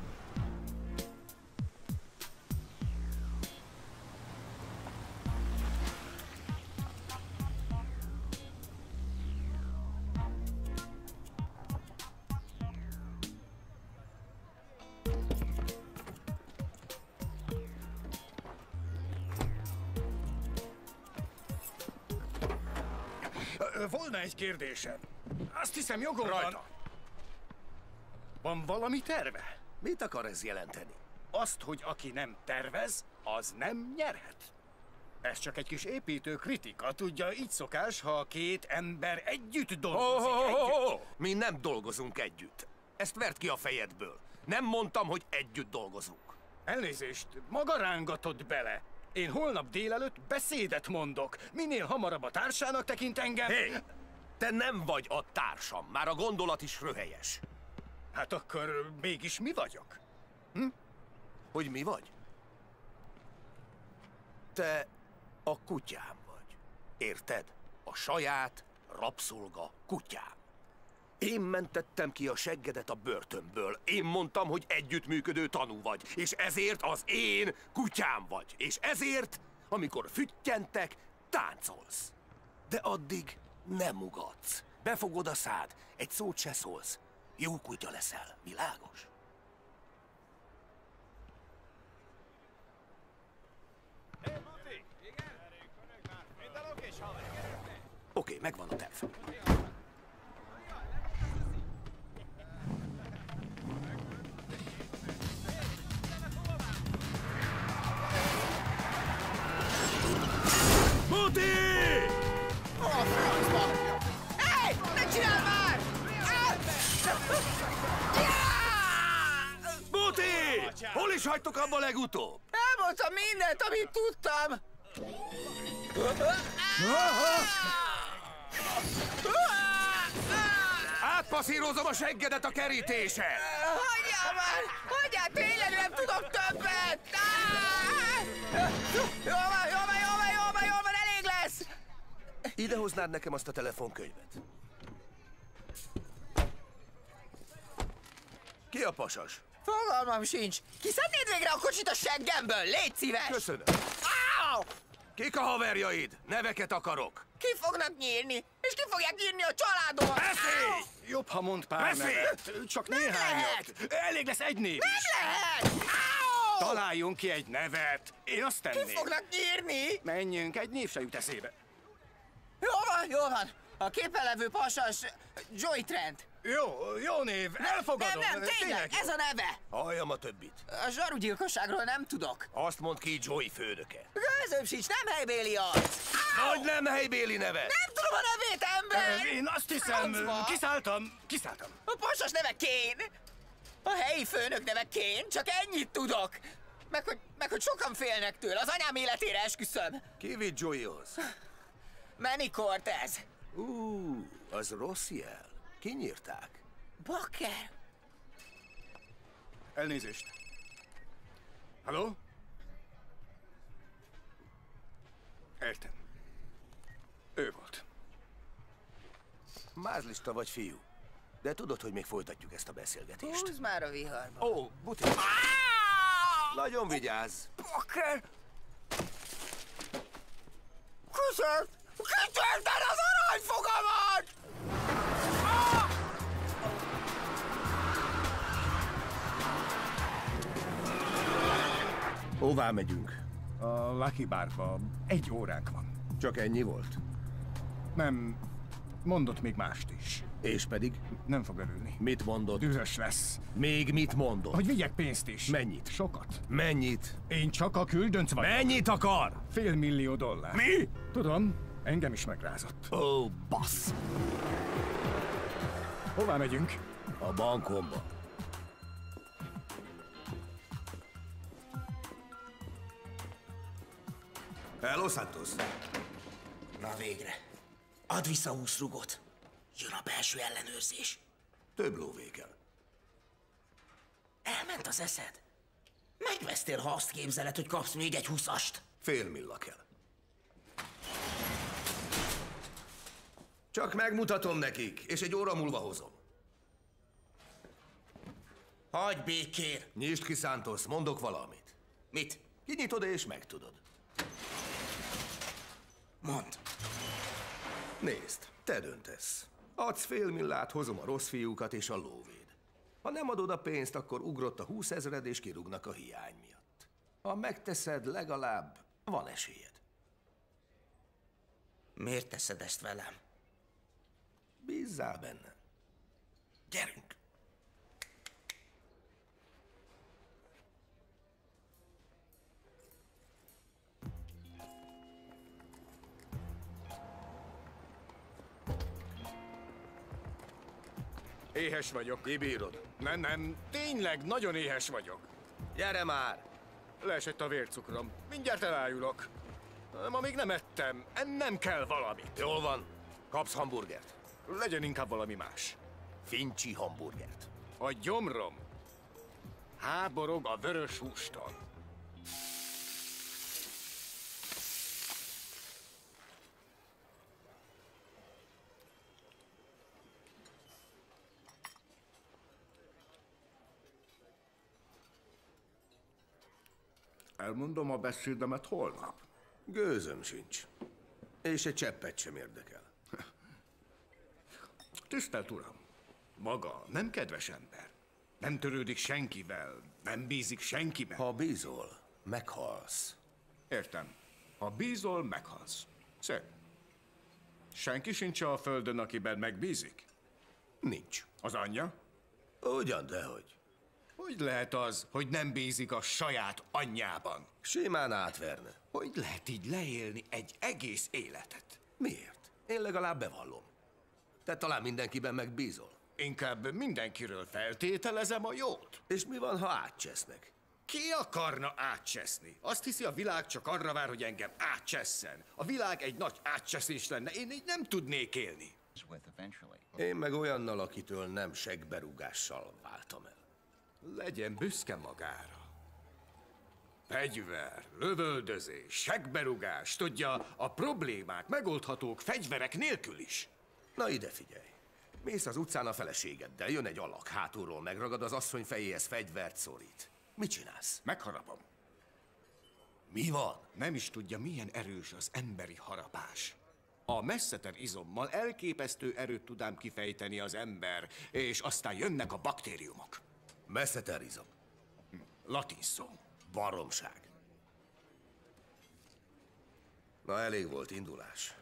Kérdésem. Azt hiszem jogom van. Rajta. Van valami terve? Mit akar ez jelenteni? Azt, hogy aki nem tervez, az nem nyerhet. Ez csak egy kis építő kritika, tudja, így szokás, ha két ember együtt dolgozik. Ho, ho, ho, ho! együtt. Mi nem dolgozunk együtt. Ezt vert ki a fejedből. Nem mondtam, hogy együtt dolgozunk. Elnézést, maga rángatott bele. Én holnap délelőtt beszédet mondok. Minél hamarabb a társának tekint engem... Hé! Te nem vagy a társam, már a gondolat is röhelyes. Hát akkor mégis mi vagyok? Hm? Hogy mi vagy? Te a kutyám vagy. Érted? A saját rabszolga kutyám. Én mentettem ki a seggedet a börtönből. Én mondtam, hogy együttműködő tanú vagy. És ezért az én kutyám vagy. És ezért, amikor füttyentek, táncolsz. De addig nem ugatsz. Befogod a szád, egy szót se szólsz. Jó kutya leszel, világos? Oké, Oké, megvan a terv. Muti! Buti! Hol is hagytuk abba legutóbb? Elmondtam mindent, amit tudtam! Átpasszírozom a seggedet a kerítése! Hagyjál már! Hagyjál, tényleg nem tudok többet! Jó van, jó van, jó van, jó van, jó van, elég lesz! Idehoznád nekem azt a telefonkönyvet? Ki a pasas? Fogalmam sincs. Kiszednéd végre a kocsit a seggemből? Légy szíves! Köszönöm. Áú! Kik a haverjaid? Neveket akarok. Ki fognak nyírni? És ki fogják nyírni a családot? Beszélj! Jobb, ha mond pár Beszélj! nevet. Csak néhányat. Elég lesz egy név is. Nem lehet! Áú! Találjunk ki egy nevet. Én azt Ki tenném. fognak nyírni? Menjünk, egy név se jut eszébe. Jó van, jó van. A képen levő pasas Joy Trent. Jó, jó név, elfogadom. Nem, nem, tényleg, ez a neve. Halljam a többit. A zsarugyilkosságról nem tudok. Azt mond ki Joey főnöke. Gőzöm sincs, nem helybéli arc. Hogy nem helybéli neve? Nem tudom a nevét, ember! Én azt hiszem, Francba. kiszálltam, kiszálltam. A pasas neve Kén. A helyi főnök neve Kén, csak ennyit tudok. Meg hogy, meg hogy sokan félnek tőle, az anyám életére esküszöm. Ki vitt Joeyhoz? Manny Cortez. Ú, az rossz jel. Kinyírták. Bakker. Elnézést. Halló? Értem. Ő volt. Mázlista vagy fiú. De tudod, hogy még folytatjuk ezt a beszélgetést. Húzz már a viharba. Ó, buti. Nagyon vigyázz. Bakker! Kiszert! Kitörted az aranyfogamat! Hová megyünk? A Lucky Barba egy óránk van. Csak ennyi volt? Nem, mondott még mást is. És pedig? Nem fog örülni. Mit mondott? Dühös lesz. Még mit mondott? Hogy vigyek pénzt is. Mennyit? Sokat. Mennyit? Én csak a küldönc vagyok. Mennyit akar? Fél millió dollár. Mi? Tudom, engem is megrázott. Ó, bassz. Hová megyünk? A bankomba. Hello, Santos. Na végre. Add vissza húsz rugot. Jön a belső ellenőrzés. Több lóvé kell. Elment az eszed? Megvesztél, ha azt képzeled, hogy kapsz még egy huszast. Fél milla kell. Csak megmutatom nekik, és egy óra múlva hozom. Hagyj békén! Nyisd ki, Santos, mondok valamit. Mit? Kinyitod és megtudod. Mond. Nézd, te döntesz. Adsz fél millát, hozom a rossz fiúkat és a lóvéd. Ha nem adod a pénzt, akkor ugrott a húszezred és kirúgnak a hiány miatt. Ha megteszed, legalább van esélyed. Miért teszed ezt velem? Bízzál benne. Gyerünk! Éhes vagyok. Kibírod. Nem, nem, tényleg nagyon éhes vagyok. Gyere már! Leesett a vércukrom. Mindjárt elájulok. Ma még nem ettem. Ennem kell valamit. Jól van. Kapsz hamburgert. Legyen inkább valami más. Fincsi hamburgert. A gyomrom háborog a vörös hústól. Elmondom a beszédemet holnap. Gőzöm sincs. És egy cseppet sem érdekel. Tisztelt Uram! Maga nem kedves ember. Nem törődik senkivel, nem bízik senkiben. Ha bízol, meghalsz. Értem. Ha bízol, meghalsz. Szép. Senki sincs a földön, akiben megbízik? Nincs. Az anyja? Ugyan, dehogy. Hogy lehet az, hogy nem bízik a saját anyjában? Simán átverne. Hogy lehet így leélni egy egész életet? Miért? Én legalább bevallom. Te talán mindenkiben megbízol. Inkább mindenkiről feltételezem a jót. És mi van, ha átcsesznek? Ki akarna átcseszni? Azt hiszi, a világ csak arra vár, hogy engem átcsesszen. A világ egy nagy átcseszés lenne, én így nem tudnék élni. Én meg olyannal, akitől nem segberúgással váltam el. Legyen büszke magára. Fegyver, lövöldözés, segberugás, tudja, a problémák megoldhatók fegyverek nélkül is. Na ide figyelj. Mész az utcán a feleségeddel, jön egy alak, hátulról megragad, az asszony fejéhez fegyvert szorít. Mit csinálsz? Megharapom. Mi van? Nem is tudja, milyen erős az emberi harapás. A messzeter izommal elképesztő erőt tudám kifejteni az ember, és aztán jönnek a baktériumok. Messzeter izom. Latin szó. Baromság. Na, elég volt indulás.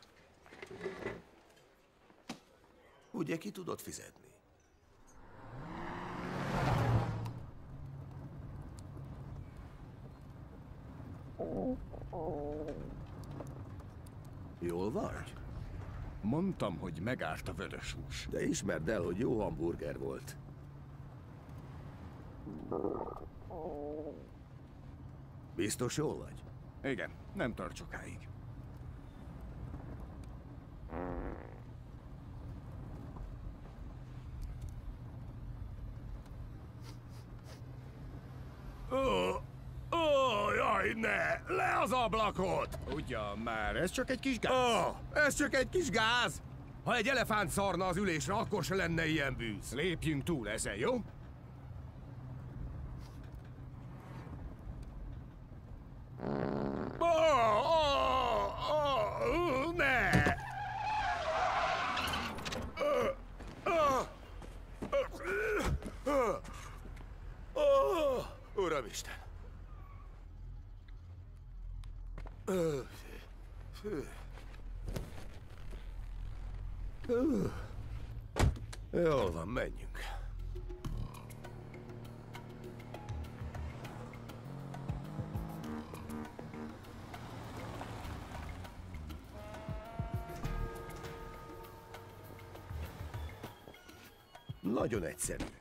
Ugye ki tudod fizetni? Jól vagy? Mondtam, hogy megárt a vörös hús. De ismerd el, hogy jó hamburger volt. Biztos jól vagy? Igen, nem tart sokáig. Ó, ó, jaj, ne! Le az ablakot! Ugyan már, ez csak egy kis gáz. Ó, ez csak egy kis gáz! Ha egy elefánt szarna az ülésre, akkor se lenne ilyen bűz. Lépjünk túl ezen, jó? Ó, ó, ó, ne! Ó, ó, ó, ó, Uramisten! Ó, fű. Ó. Jól van, menjünk. Nagyon egyszerű.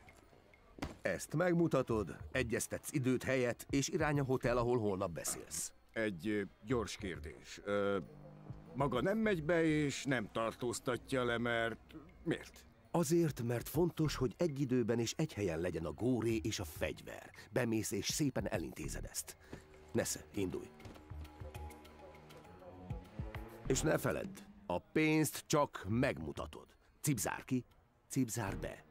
Ezt megmutatod, egyeztetsz időt, helyet, és irány a hotel, ahol holnap beszélsz. Egy gyors kérdés. Ö, maga nem megy be, és nem tartóztatja le, mert... Miért? Azért, mert fontos, hogy egy időben és egy helyen legyen a góré és a fegyver. Bemész és szépen elintézed ezt. Nesze, indulj. És ne feledd, a pénzt csak megmutatod. Cipzár ki, cipzár be.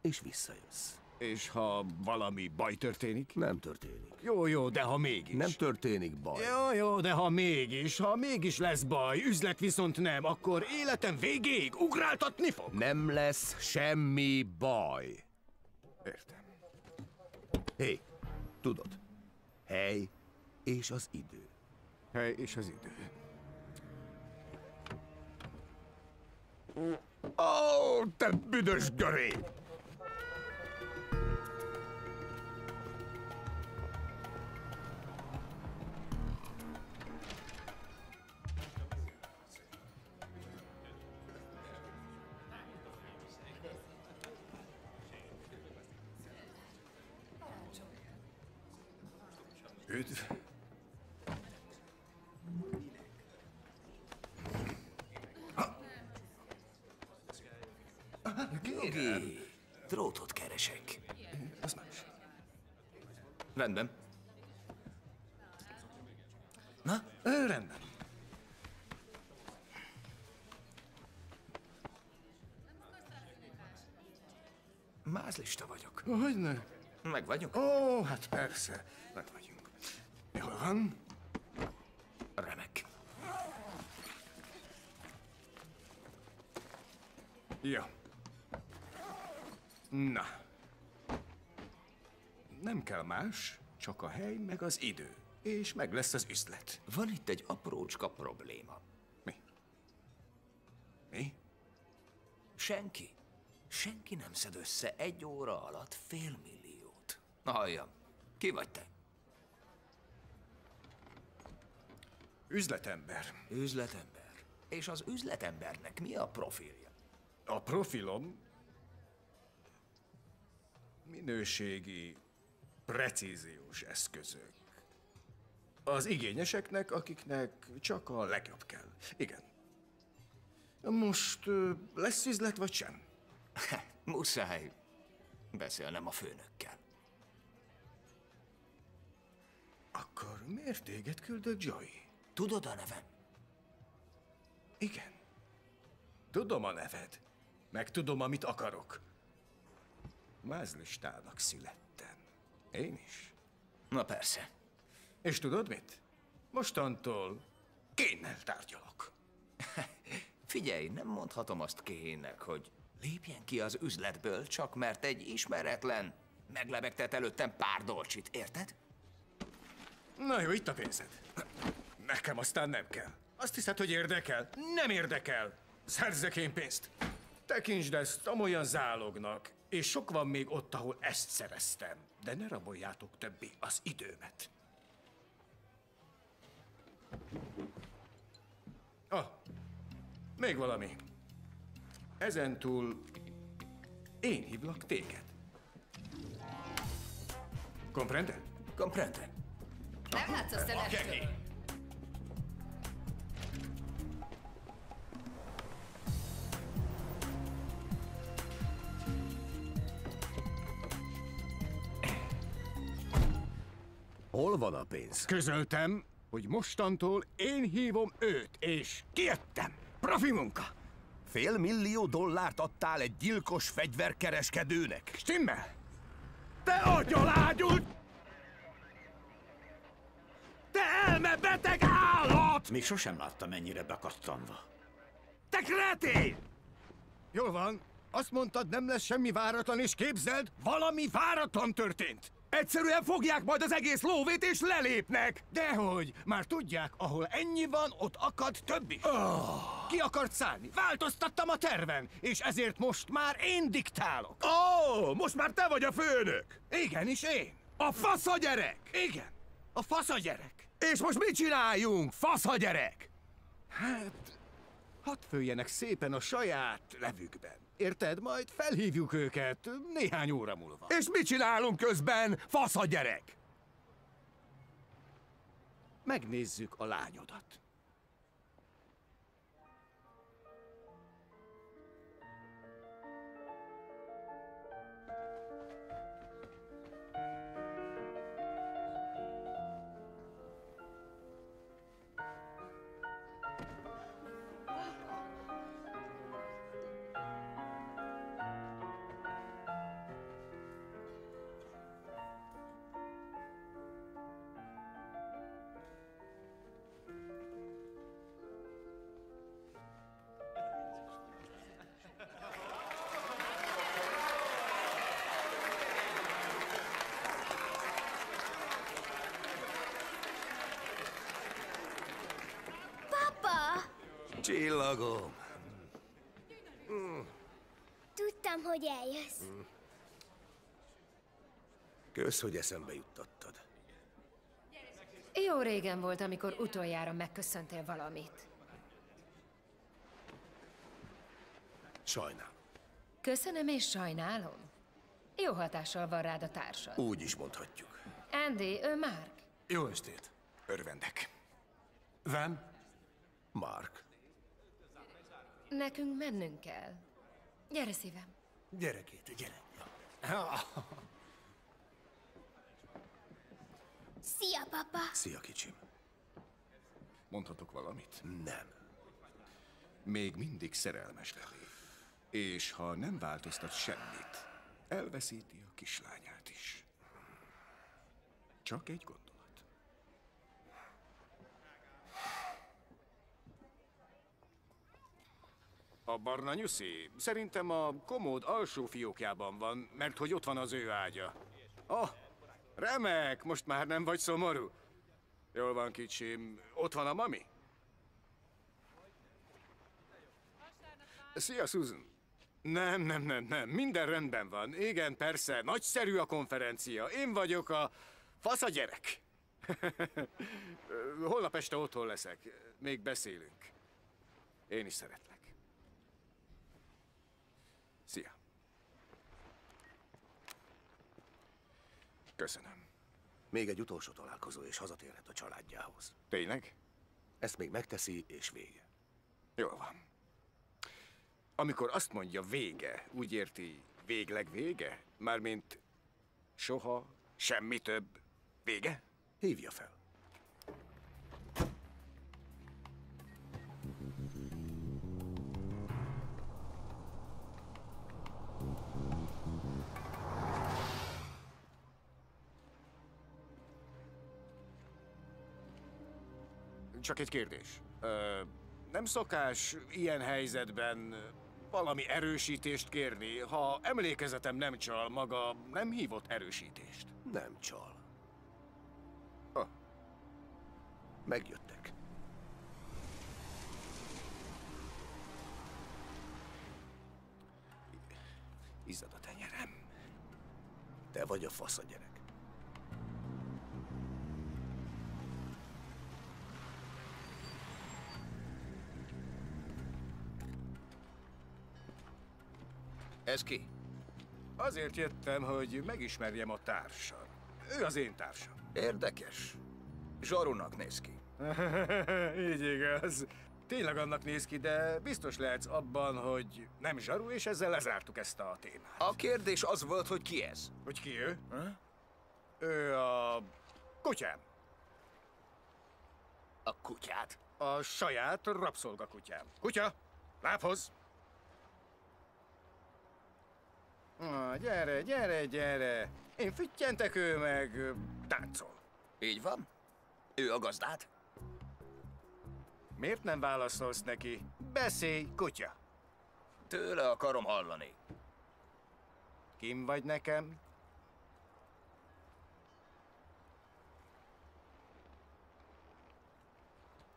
És visszajössz. És ha valami baj történik? Nem történik. Jó, jó, de ha mégis. Nem történik baj. Jó, jó, de ha mégis, ha mégis lesz baj, üzlet viszont nem, akkor életem végéig ugráltatni fog. Nem lesz semmi baj. Értem. Hé, tudod, hely és az idő. Hely és az idő. Ó, te büdös görény! Hogyne? Meg vagyok? Ó, hát persze. Meg vagyunk. Jól van. Remek. Ja. Na. Nem kell más, csak a hely meg az idő. És meg lesz az üzlet. Van itt egy aprócska probléma. Mi? Mi? Senki. Senki nem szed össze egy óra alatt fél milliót. Halljam, ki vagy te? Üzletember. Üzletember. És az üzletembernek mi a profilja? A profilom minőségi precíziós eszközök. Az igényeseknek, akiknek csak a legjobb kell. Igen. Most lesz üzlet, vagy sem? Muszáj beszélnem a főnökkel. Akkor miért téged küldött Joey? Tudod a nevem? Igen. Tudom a neved. Meg tudom, amit akarok. Mázlistának születtem. Én is. Na persze. És tudod mit? Mostantól kénnel tárgyalok. Figyelj, nem mondhatom azt Kénnek, hogy lépjen ki az üzletből, csak mert egy ismeretlen meglebegtet előttem pár dolcsit, érted? Na jó, itt a pénzed. Nekem aztán nem kell. Azt hiszed, hogy érdekel? Nem érdekel. Szerzek én pénzt. Tekintsd ezt amolyan zálognak, és sok van még ott, ahol ezt szereztem. De ne raboljátok többé az időmet. Ah, még valami. Ezentúl én hívlak téged. Comprende? Comprende. Nem látsz a szemestől. Hol van a pénz? Közöltem, hogy mostantól én hívom őt, és kijöttem. Profi munka. Fél millió dollárt adtál egy gyilkos fegyverkereskedőnek. Stimmel? Te agyalágyult! Te elmebeteg állat! Még sosem láttam ennyire bekattanva. Te kretén! Jól van, azt mondtad, nem lesz semmi váratlan, és képzeld, valami váratlan történt. Egyszerűen fogják majd az egész lóvét és lelépnek! Dehogy! Már tudják, ahol ennyi van, ott akad több is. Oh. Ki akart szállni? Változtattam a terven, és ezért most már én diktálok. Ó, oh, most már te vagy a főnök! Igen, is én. A fasz a gyerek! Igen, a fasz a gyerek. És most mit csináljunk, fasz a gyerek? Hát, hadd főjenek szépen a saját levükben. Érted? Majd felhívjuk őket néhány óra múlva. És mit csinálunk közben, fasz a gyerek? Megnézzük a lányodat. Csillagom. Tudtam, hogy eljössz. Kösz, hogy eszembe juttattad. Jó régen volt, amikor utoljára megköszöntél valamit. Sajnálom. Köszönöm és sajnálom. Jó hatással van rád a társad. Úgy is mondhatjuk. Andy, ő Mark. Jó estét. Örvendek. Van? Mark. Nekünk mennünk kell. Gyere szívem. Gyere, Kéte, gyere. Szia, papa! Szia, kicsim. Mondhatok valamit? Nem. Még mindig szerelmes lelé. És ha nem változtat semmit, elveszíti a kislányát is. Csak egy gondolat. A barna nyuszi szerintem a komód alsó fiókjában van, mert hogy ott van az ő ágya. Oh, remek, most már nem vagy szomorú. Jól van, kicsim. Ott van a mami? Szia, Susan. Nem, nem, nem, nem. Minden rendben van. Igen, persze. Nagyszerű a konferencia. Én vagyok a fasz a gyerek. Holnap este otthon leszek. Még beszélünk. Én is szeretlek. Szia. Köszönöm. Még egy utolsó találkozó, és hazatérhet a családjához. Tényleg? Ezt még megteszi, és vége. Jól van. Amikor azt mondja vége, úgy érti végleg vége? Mármint soha, semmi több. Vége? Hívja fel. Csak egy kérdés. Ö, nem szokás ilyen helyzetben valami erősítést kérni? Ha emlékezetem nem csal, maga nem hívott erősítést. Nem csal. Ha. Megjöttek. Izzad a tenyerem. Te vagy a fasz a gyerek. Ez ki? Azért jöttem, hogy megismerjem a társam. Ő az én társam. Érdekes. Zsarunak néz ki. Így igaz. Tényleg annak néz ki, de biztos lehetsz abban, hogy nem zsaru, és ezzel lezártuk ezt a témát. A kérdés az volt, hogy ki ez? Hogy ki ő? Ha? Ő a kutyám. A kutyát? A saját rabszolgakutyám. Kutya, lábhoz! Ah, gyere, gyere, gyere! Én füttyentek, ő meg táncol. Így van? Ő a gazdát? Miért nem válaszolsz neki? Beszélj, kutya! Tőle akarom hallani. Kim vagy nekem?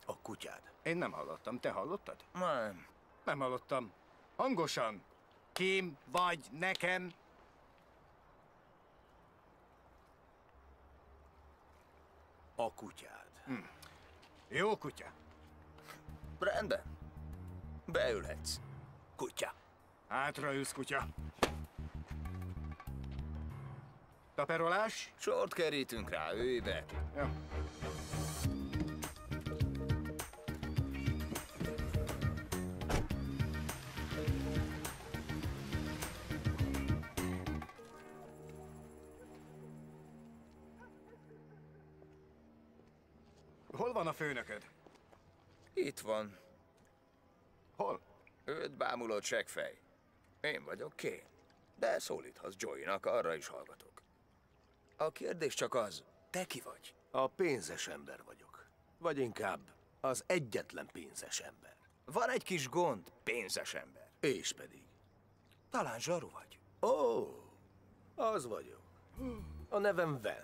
A kutyád. Én nem hallottam. Te hallottad? Nem. Nem hallottam. Hangosan. Kim vagy nekem? A kutyád. Hm. Jó kutya. Rendben. Beülhetsz. Kutya. Hátraülsz, kutya. Taperolás? Sort kerítünk rá, ülj be. Ja. Van a főnököd? Itt van. Hol? Őt bámulott seggfej. Én vagyok Kén. De szólíthatsz Joey-nak, arra is hallgatok. A kérdés csak az, te ki vagy? A pénzes ember vagyok. Vagy inkább az egyetlen pénzes ember. Van egy kis gond, pénzes ember. És pedig. Talán zsaru vagy. Ó, az vagyok. A nevem Van.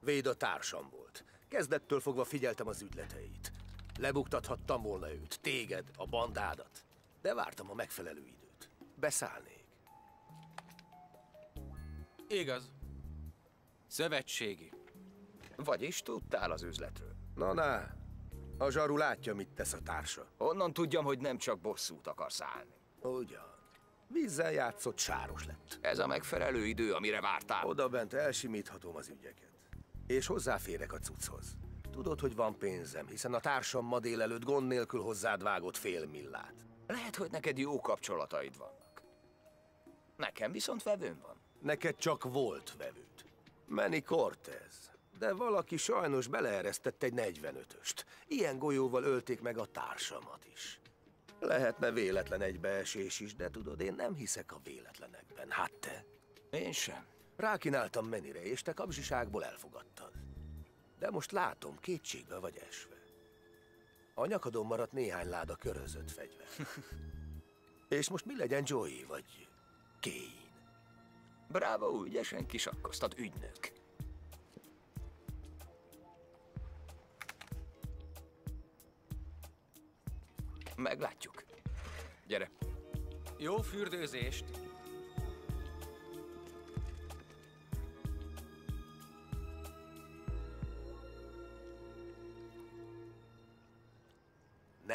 Véd a társam volt. Kezdettől fogva figyeltem az ügyleteit. Lebuktathattam volna őt, téged, a bandádat. De vártam a megfelelő időt. Beszállnék. Igaz. Szövetségi. Vagyis tudtál az üzletről. Na, na. A zsaru látja, mit tesz a társa. Honnan tudjam, hogy nem csak bosszút akarsz állni? Ugyan. Vízzel játszott, sáros lett. Ez a megfelelő idő, amire vártál. Oda bent elsimíthatom az ügyeket. És hozzáférek a cucchoz. Tudod, hogy van pénzem, hiszen a társam ma délelőtt gond nélkül hozzád vágott fél millát. Lehet, hogy neked jó kapcsolataid vannak. Nekem viszont vevőm van. Neked csak volt vevőd. Manny Cortez. De valaki sajnos beleeresztett egy 45-öst. Ilyen golyóval ölték meg a társamat is. Lehetne véletlen egybeesés is, de tudod, én nem hiszek a véletlenekben. Hát te? Én sem. Rákínáltam menire, és te kapzsiságból elfogadtad. De most látom, kétségbe vagy esve. A nyakadon maradt néhány láda körözött fegyver. és most mi legyen Joey vagy Kane? Bravo, ügyesen kisakkoztad, ügynök. Meglátjuk. Gyere. Jó fürdőzést.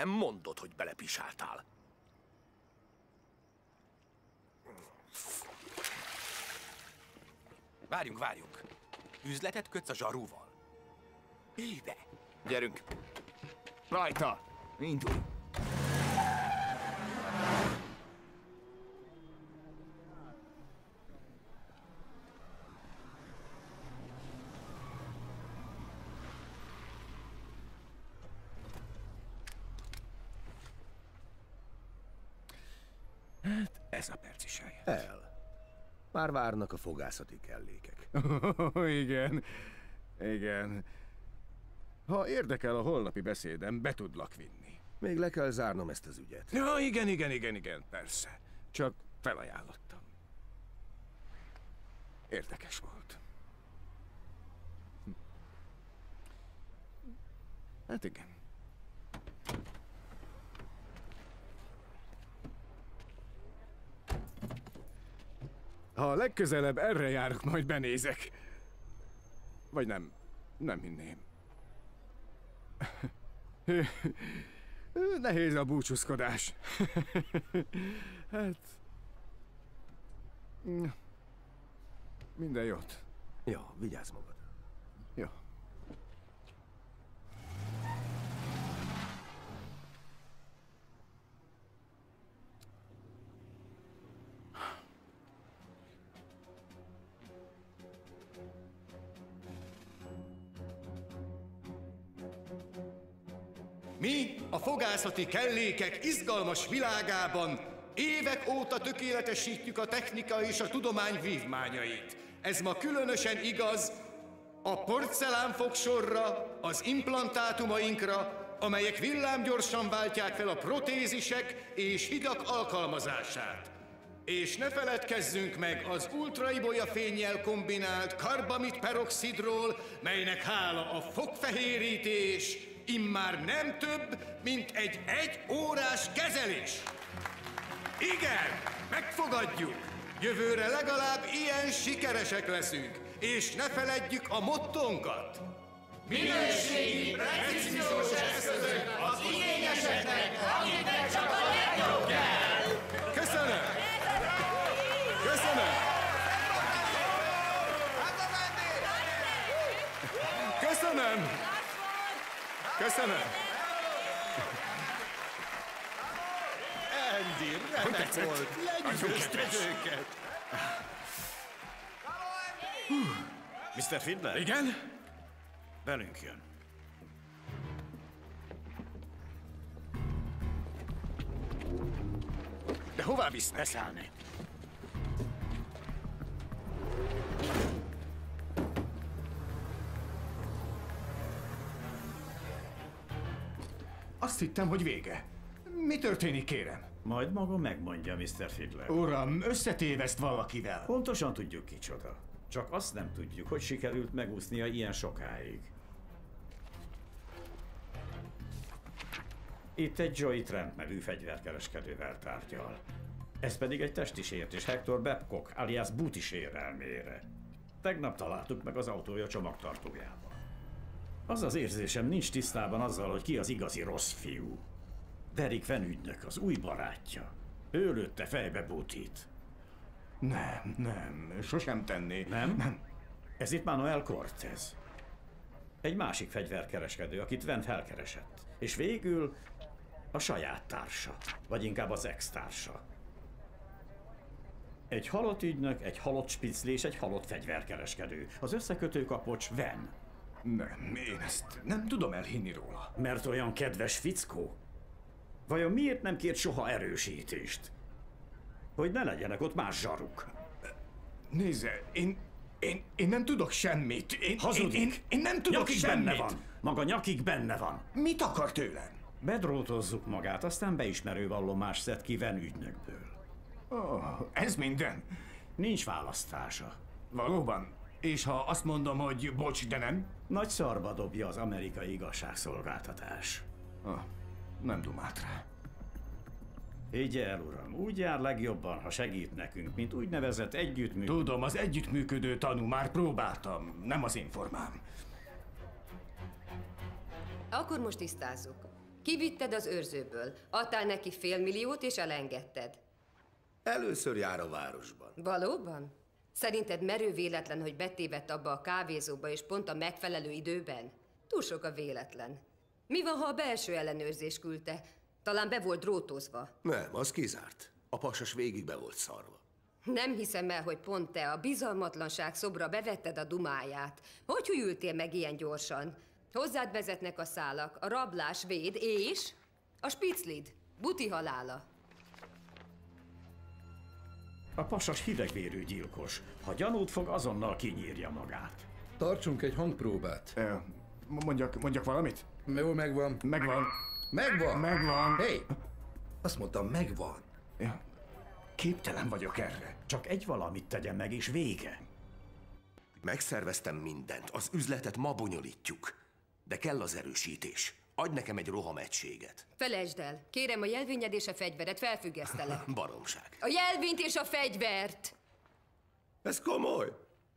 Nem mondod, hogy belepisáltál. Várjunk, várjunk. Üzletet kötsz a zsarúval? Ébe! Gyerünk! Rajta! Indulj! Hát, ez a perc is eljött. El. Már várnak a fogászati kellékek. igen, igen. Ha érdekel a holnapi beszédem, be tudlak vinni. Még le kell zárnom ezt az ügyet. Ja, igen, igen, igen, igen, persze. Csak felajánlottam. Érdekes volt. Hm. Hát igen. Ha legközelebb erre járok, majd benézek. Vagy nem, nem hinném. Nehéz a búcsúzkodás. hát... Minden jót. Ja, vigyázz magad. Fogászati kellékek izgalmas világában évek óta tökéletesítjük a technika és a tudomány vívmányait. Ez ma különösen igaz a porcelánfogsorra, az implantátumainkra, amelyek villámgyorsan váltják fel a protézisek és hidak alkalmazását. És ne feledkezzünk meg az ultraibolya fényjel kombinált karbamid peroxidról, melynek hála a fogfehérítés immár nem több, mint egy egy órás kezelés. Igen, megfogadjuk. Jövőre legalább ilyen sikeresek leszünk. És ne feledjük a mottónkat. Minőségi, precíziós eszközök az igényeseknek, akiknek Köszönöm! Andy, remek volt! Lenyűgözted őket! Mr. Fiddler? Igen? Velünk jön. De hová visznek? Beszállni. Azt hittem, hogy vége. Mi történik, kérem? Majd maga megmondja, Mr. Fiddler. Uram, összetéveszt valakivel. Pontosan tudjuk kicsoda. Csak azt nem tudjuk, hogy sikerült megúsznia ilyen sokáig. Itt egy Joey Trent nevű fegyverkereskedővel tárgyal. Ez pedig egy testi sértés Hector Babcock, alias Booty sérelmére. Tegnap találtuk meg az autója csomagtartójában. Az az érzésem nincs tisztában azzal, hogy ki az igazi rossz fiú. Derek Van ügynök, az új barátja. Ő lőtte fejbe Bootit. Nem, nem, sosem tenné. Nem? Nem. Ez itt Manuel Cortez. Egy másik fegyverkereskedő, akit Vent felkeresett. És végül a saját társa, vagy inkább az ex-társa. Egy halott ügynök, egy halott spicli és egy halott fegyverkereskedő. Az összekötő kapocs Ven. Nem, én ezt nem tudom elhinni róla. Mert olyan kedves fickó? Vajon miért nem kért soha erősítést? Hogy ne legyenek ott más zsaruk. Nézze, én, én, én nem tudok semmit. Én, Hazudik. Én, én, én nem tudok nyakig semmit. benne van. Maga nyakig benne van. Mit akar tőlem? Bedrótozzuk magát, aztán beismerő vallomás szed ki Ven ügynökből. Oh, ez minden. Nincs választása. Valóban? És ha azt mondom, hogy bocs, de nem? Nagy szarba dobja az amerikai igazságszolgáltatás. Ah, nem dumált rá. Így el, uram, úgy jár legjobban, ha segít nekünk, mint úgynevezett együttműködő. Tudom, az együttműködő tanú, már próbáltam, nem az informám. Akkor most tisztázzuk. Kivitted az őrzőből, adtál neki fél milliót és elengedted. Először jár a városban. Valóban? Szerinted merő véletlen, hogy betévedt abba a kávézóba, és pont a megfelelő időben? Túl sok a véletlen. Mi van, ha a belső ellenőrzés küldte? Talán be volt drótozva. Nem, az kizárt. A pasas végig be volt szarva. Nem hiszem el, hogy pont te a bizalmatlanság szobra bevetted a dumáját. Hogy hűltél meg ilyen gyorsan? Hozzád vezetnek a szálak, a rablás véd és a spiclid, buti halála. A pasas hidegvérű gyilkos. Ha gyanút fog, azonnal kinyírja magát. Tartsunk egy hangpróbát. Mondjak, mondjak valamit? Jó, megvan. Megvan. Megvan? Megvan. Hey! Azt mondtam, megvan. Ja. Képtelen vagyok erre. Csak egy valamit tegyen meg, és vége. Megszerveztem mindent. Az üzletet ma bonyolítjuk. De kell az erősítés. Adj nekem egy rohamegységet. Felejtsd el. Kérem, a jelvényed és a fegyvered felfüggesztelek. Baromság. A jelvényt és a fegyvert! Ez komoly.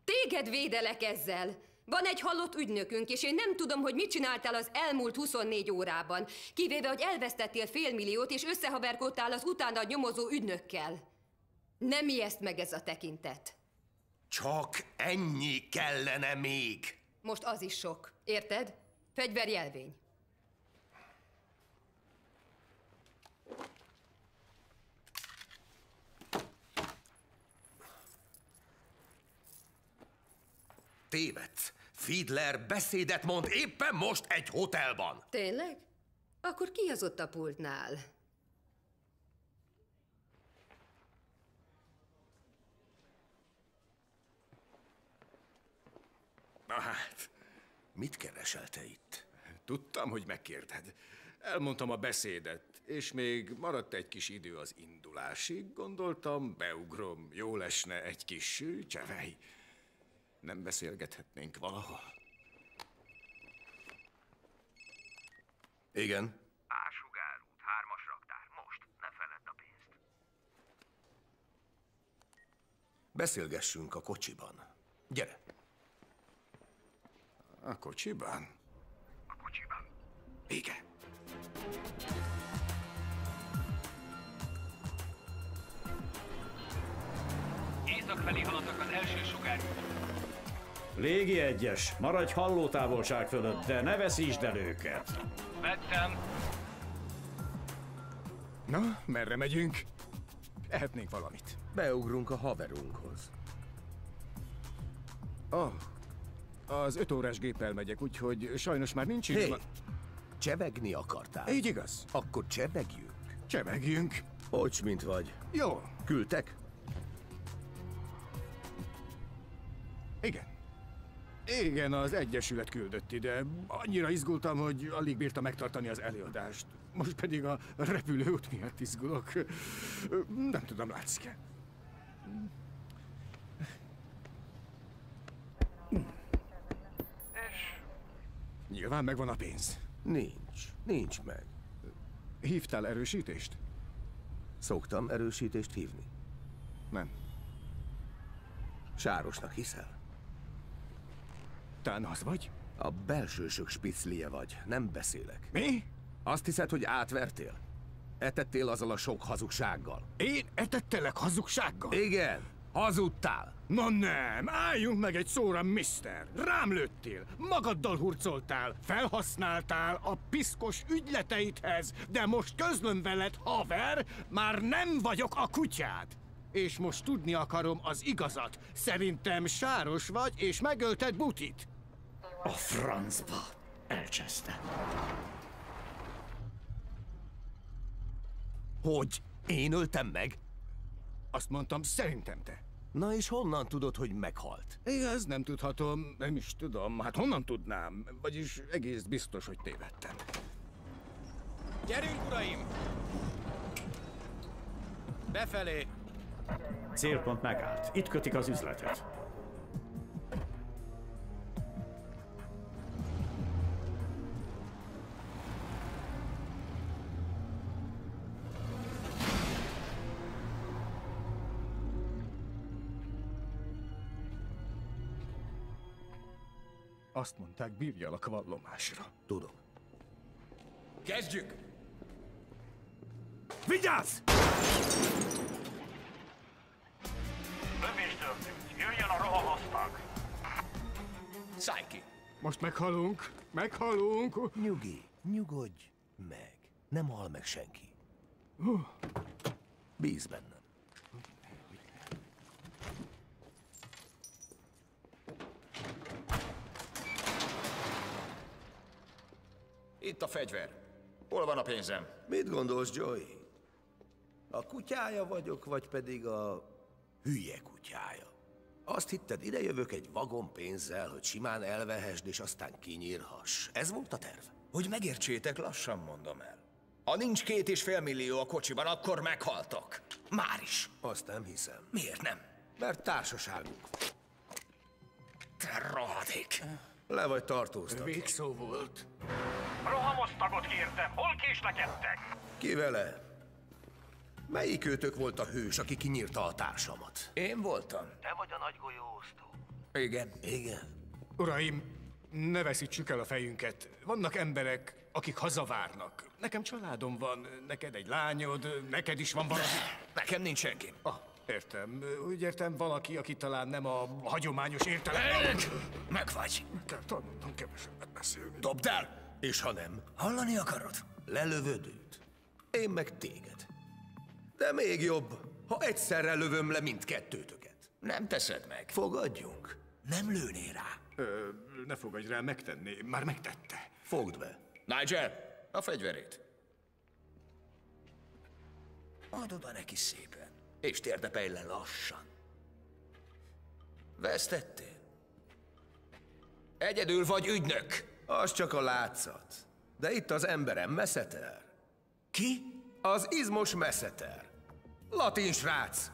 Téged védelek ezzel. Van egy halott ügynökünk, és én nem tudom, hogy mit csináltál az elmúlt 24 órában, kivéve, hogy elvesztettél félmilliót, és összehaverkodtál az utána nyomozó ügynökkel. Nem ijeszt meg ez a tekintet. Csak ennyi kellene még. Most az is sok, érted? Fegyverjelvény. Tévedsz. Fiedler beszédet mond éppen most egy hotelban. Tényleg? Akkor ki az ott a pultnál? Na hát, mit keresel te itt? Tudtam, hogy megkérded. Elmondtam a beszédet, és még maradt egy kis idő az indulásig. Gondoltam, beugrom, jó lesne egy kis csevej. Nem beszélgethetnénk valahol? Igen. Ásugárút, hármas raktár. Most, ne feledd a pénzt. Beszélgessünk a kocsiban. Gyere. A kocsiban? A kocsiban. Igen. Észak felé haladnak az első sugárút. Légi egyes, maradj hallótávolság fölött, de ne veszítsd el őket. Vettem. Na, merre megyünk? Ehetnénk valamit. Beugrunk a haverunkhoz. Oh, az öt órás géppel megyek, úgyhogy sajnos már nincs Hé, idő. csevegni akartál? Így igaz. Akkor csevegjünk. Csevegjünk. Ocs, mint vagy. Jó. Küldtek? Igen. Igen, az Egyesület küldött ide. Annyira izgultam, hogy alig bírta megtartani az előadást. Most pedig a repülőút miatt izgulok. Nem tudom, látszik-e. Nyilván megvan a pénz. Nincs. Nincs meg. Hívtál erősítést? Szoktam erősítést hívni. Nem. Sárosnak hiszel? Tán az vagy? A belsősök spiclie vagy, nem beszélek. Mi? Azt hiszed, hogy átvertél? Etettél azzal a sok hazugsággal. Én etettelek hazugsággal? Igen, hazudtál. Na nem, álljunk meg egy szóra, mister! Rám lőttél, magaddal hurcoltál, felhasználtál a piszkos ügyleteidhez, de most közlöm veled, haver, már nem vagyok a kutyád! És most tudni akarom az igazat. Szerintem sáros vagy, és megölted Butit. A francba. Elcseszte. Hogy? Én öltem meg? Azt mondtam, szerintem te. Na és honnan tudod, hogy meghalt? Igaz, nem tudhatom, nem is tudom. Hát honnan tudnám? Vagyis egész biztos, hogy tévedtem. Gyerünk, uraim! Befelé! Célpont megállt. Itt kötik az üzletet. Azt mondták, bírjalak vallomásra. Tudom. Kezdjük! Vigyázz! Lövés történt. Jöjjön a rohamasztag! Szállj! Most meghalunk! Meghalunk! Nyugi, nyugodj meg. Nem hal meg senki. Bíz benne. Itt a fegyver. Hol van a pénzem? Mit gondolsz, Joey? A kutyája vagyok, vagy pedig a hülye kutyája? Azt hitted, ide jövök egy vagon pénzzel, hogy simán elvehesd, és aztán kinyírhass. Ez volt a terv? Hogy megértsétek, lassan mondom el. Ha nincs két és fél millió a kocsiban, akkor meghaltok. Már is. Azt nem hiszem. Miért nem? Mert társaságunk. Te rohadék. Le vagy tartóztatva. Végszó volt. Rohamos tagot kértem, hol késlekedtek? Ki vele? Melyik őtök volt a hős, aki kinyírta a társamat? Én voltam. Te vagy a nagy golyóosztó. Igen. Igen. Uraim, ne veszítsük el a fejünket. Vannak emberek, akik hazavárnak. Nekem családom van, neked egy lányod, neked is van valaki. Nekem nincs senki. Ah, értem. Úgy értem, valaki, aki talán nem a hagyományos értelemben. Meg vagy. Kell tanulnom kevesebbet beszélni. Dobd el! És ha nem, Hallani akarod? lelövöd őt. Én meg téged. De még jobb, ha egyszerre lövöm le mindkettőtöket. Nem teszed meg. Fogadjunk. Nem lőnél rá. Ö, ne fogadj rá, megtenni. Már megtette. Fogd be. Nigel, a fegyverét. Add oda neki szépen, és térdepelj le lassan. Vesztettél. Egyedül vagy ügynök. Az csak a látszat. De itt az emberem Messeter. Ki? Az izmos Messeter. Latin srác.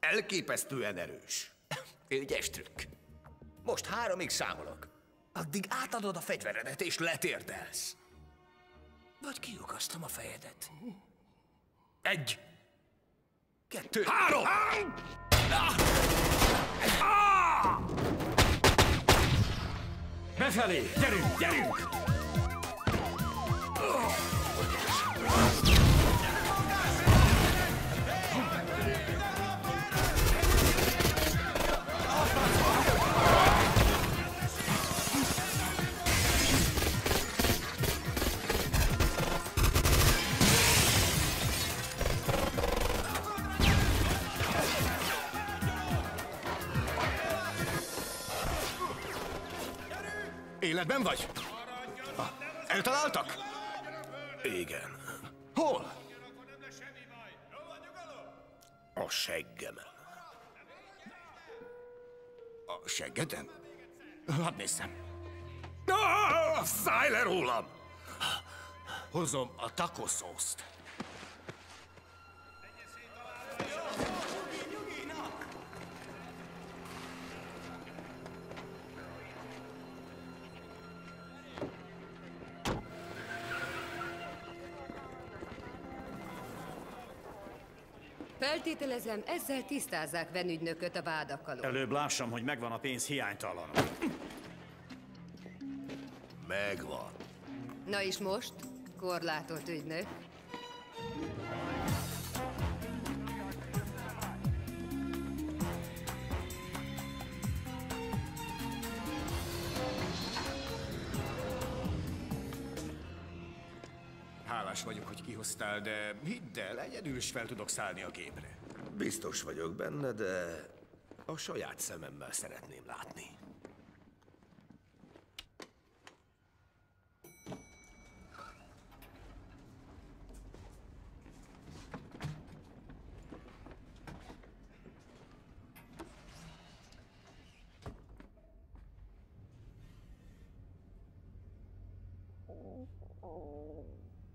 Elképesztően erős. Ügyes trükk. Most háromig számolok. Addig átadod a fegyveredet és letérdelsz. Vagy kiukasztom a fejedet. Egy. Kettő. Három! Befelé! Gyerünk, gyerünk! Életben vagy? Ah, Eltaláltak? Igen. Hol? A seggemen. A seggeden? Hadd nézzem. Ah, Szállj le rólam! Hozom a takoszószt. Feltételezem, ezzel tisztázzák Ven ügynököt a vádak alól. Előbb lássam, hogy megvan a pénz hiánytalan. Megvan. Na és most? Korlátolt ügynök. Hálás vagyok, hogy kihoztál, de hidd el, egyedül is fel tudok szállni a gépre. Biztos vagyok benne, de a saját szememmel szeretném látni.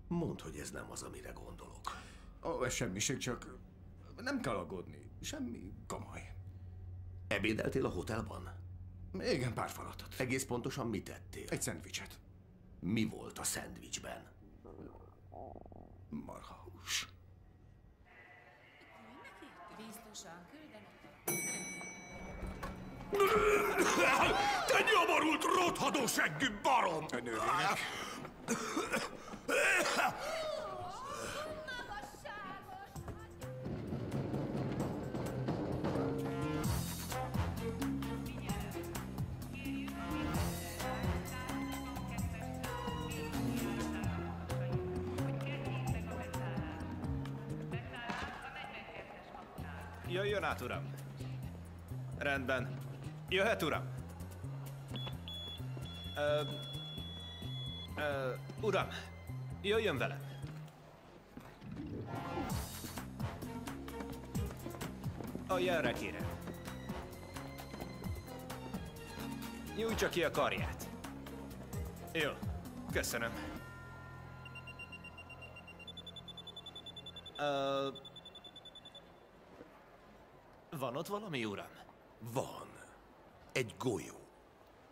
Mondd, hogy ez nem az, amire gondolok. Ó, ez semmiség, csak nem kell aggódni. Semmi komoly. Ebédeltél a hotelban? Igen, pár falatot. Egész pontosan mit tettél? Egy szendvicset. Mi volt a szendvicsben? Marhahús. Biztosan. Te nyomorult, rothadó seggű barom! Nővérek. át, uram. Rendben. Jöhet, uram? Ö, ö, uram, jöjjön velem. A jelre kérem. Nyújtsa ki a karját. Jó, köszönöm. Ö, van ott valami, uram? Van. Egy golyó.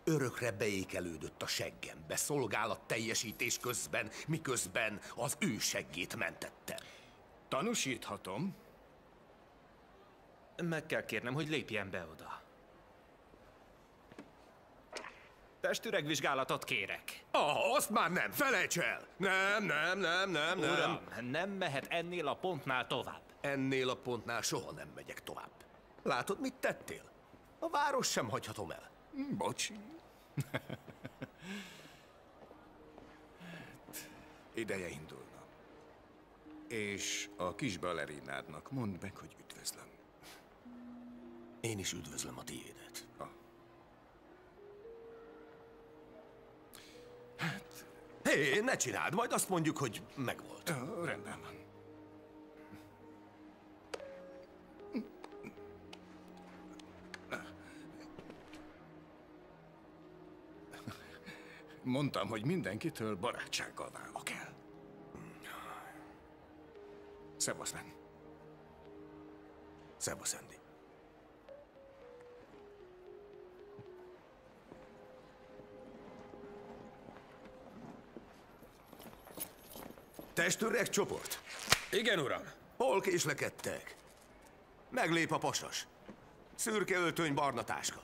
Örökre beékelődött a seggembe szolgálat teljesítés közben, miközben az ő seggét mentettem. Tanúsíthatom. Meg kell kérnem, hogy lépjen be oda. Testüregvizsgálatot kérek. Ah, azt már nem, felejts el! Nem, nem, nem, nem, nem. Uram, nem mehet ennél a pontnál tovább. Ennél a pontnál soha nem megyek tovább. Látod, mit tettél? A város sem hagyhatom el. Bocsi. Ideje indulna. És a kis balerinádnak mondd meg, hogy üdvözlöm. Én is üdvözlöm a tiédet. Hát... Hé, ne csináld, majd azt mondjuk, hogy megvolt. Ö, rendben van. Mondtam, hogy mindenkitől barátsággal válok el. Szevasz, Ben. Szevasz, Andy. Testőrek csoport? Igen, uram. Hol késlekedtek? Meglép a pasas. Szürke öltöny, barna táska.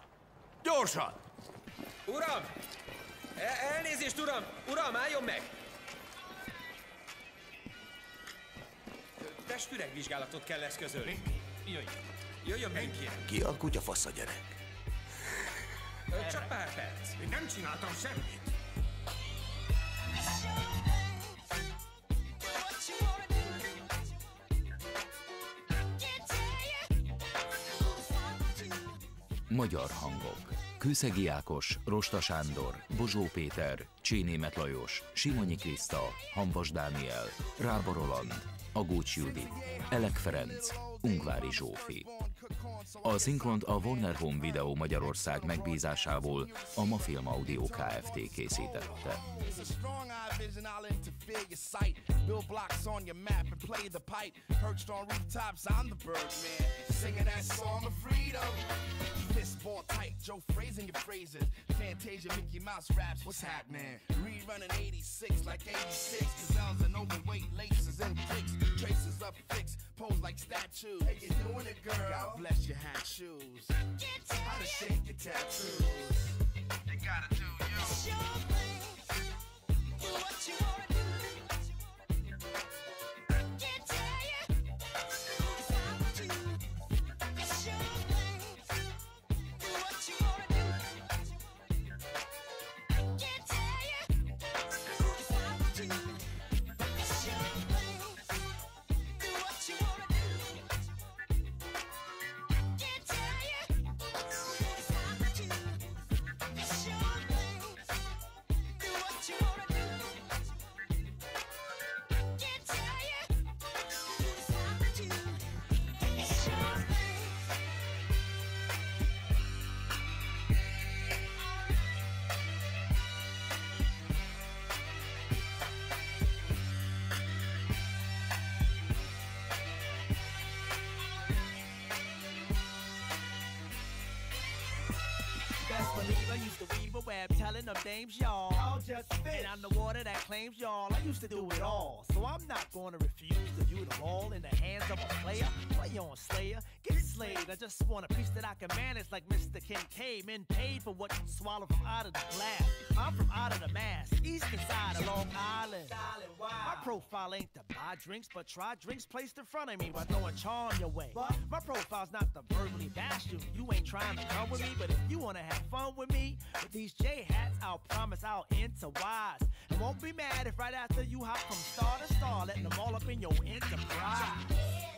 Gyorsan! Uram! E- elnézést, uram! Uram, álljon meg! Testüregvizsgálatot kell eszközölni. Jöjjön. Jöjjön kérem. Ki a kutyafasz a gyerek? Csak pár perc. Én nem csináltam semmit. Magyar hangok. Kőszegi Ákos, Rosta Sándor, Bozsó Péter, Csénémet Lajos, Simonyi Kriszta, Hamvas Dániel, Rába Roland, Agócs Judit, Elek Ferenc, Ungvári Zsófi. A szinkront a Warner Home Video Magyarország megbízásából a Mafilm Audio Kft. készítette. It's a strong eye vision, I'll interfere your sight. Build blocks on your map and play the pipe. Perched on rooftops, I'm the bird man. Singing that song of freedom. Fist ball tight, Joe phrasing your phrases. Fantasia, Mickey Mouse raps, what's happening? Rerunning 86 like 86. Gazelles and overweight laces and kicks. Traces up fixed, pose like statues. Hey, you doing it, girl? God bless your hat shoes. How to shake your tattoos. You gotta do you. Do what you wanna telling them dames y'all. I'll just fit. And I'm the water that claims y'all. I used to do it all. So I'm not gonna refuse to view the ball in the hands of a player. Play on Slayer. Slayed. I just want a piece that I can manage like Mr. Kincaid. Men paid for what you swallow from out of the glass. I'm from out of the mass. Eastern side of Long Island. My profile ain't to buy drinks, but try drinks placed in front of me while throwing charm your way. My profile's not to verbally bash you. You ain't trying to come with me, but if you wanna have fun with me, with these J hats, I'll promise I'll enter wise. And won't be mad if right after you hop from star to star, letting them all up in your enterprise.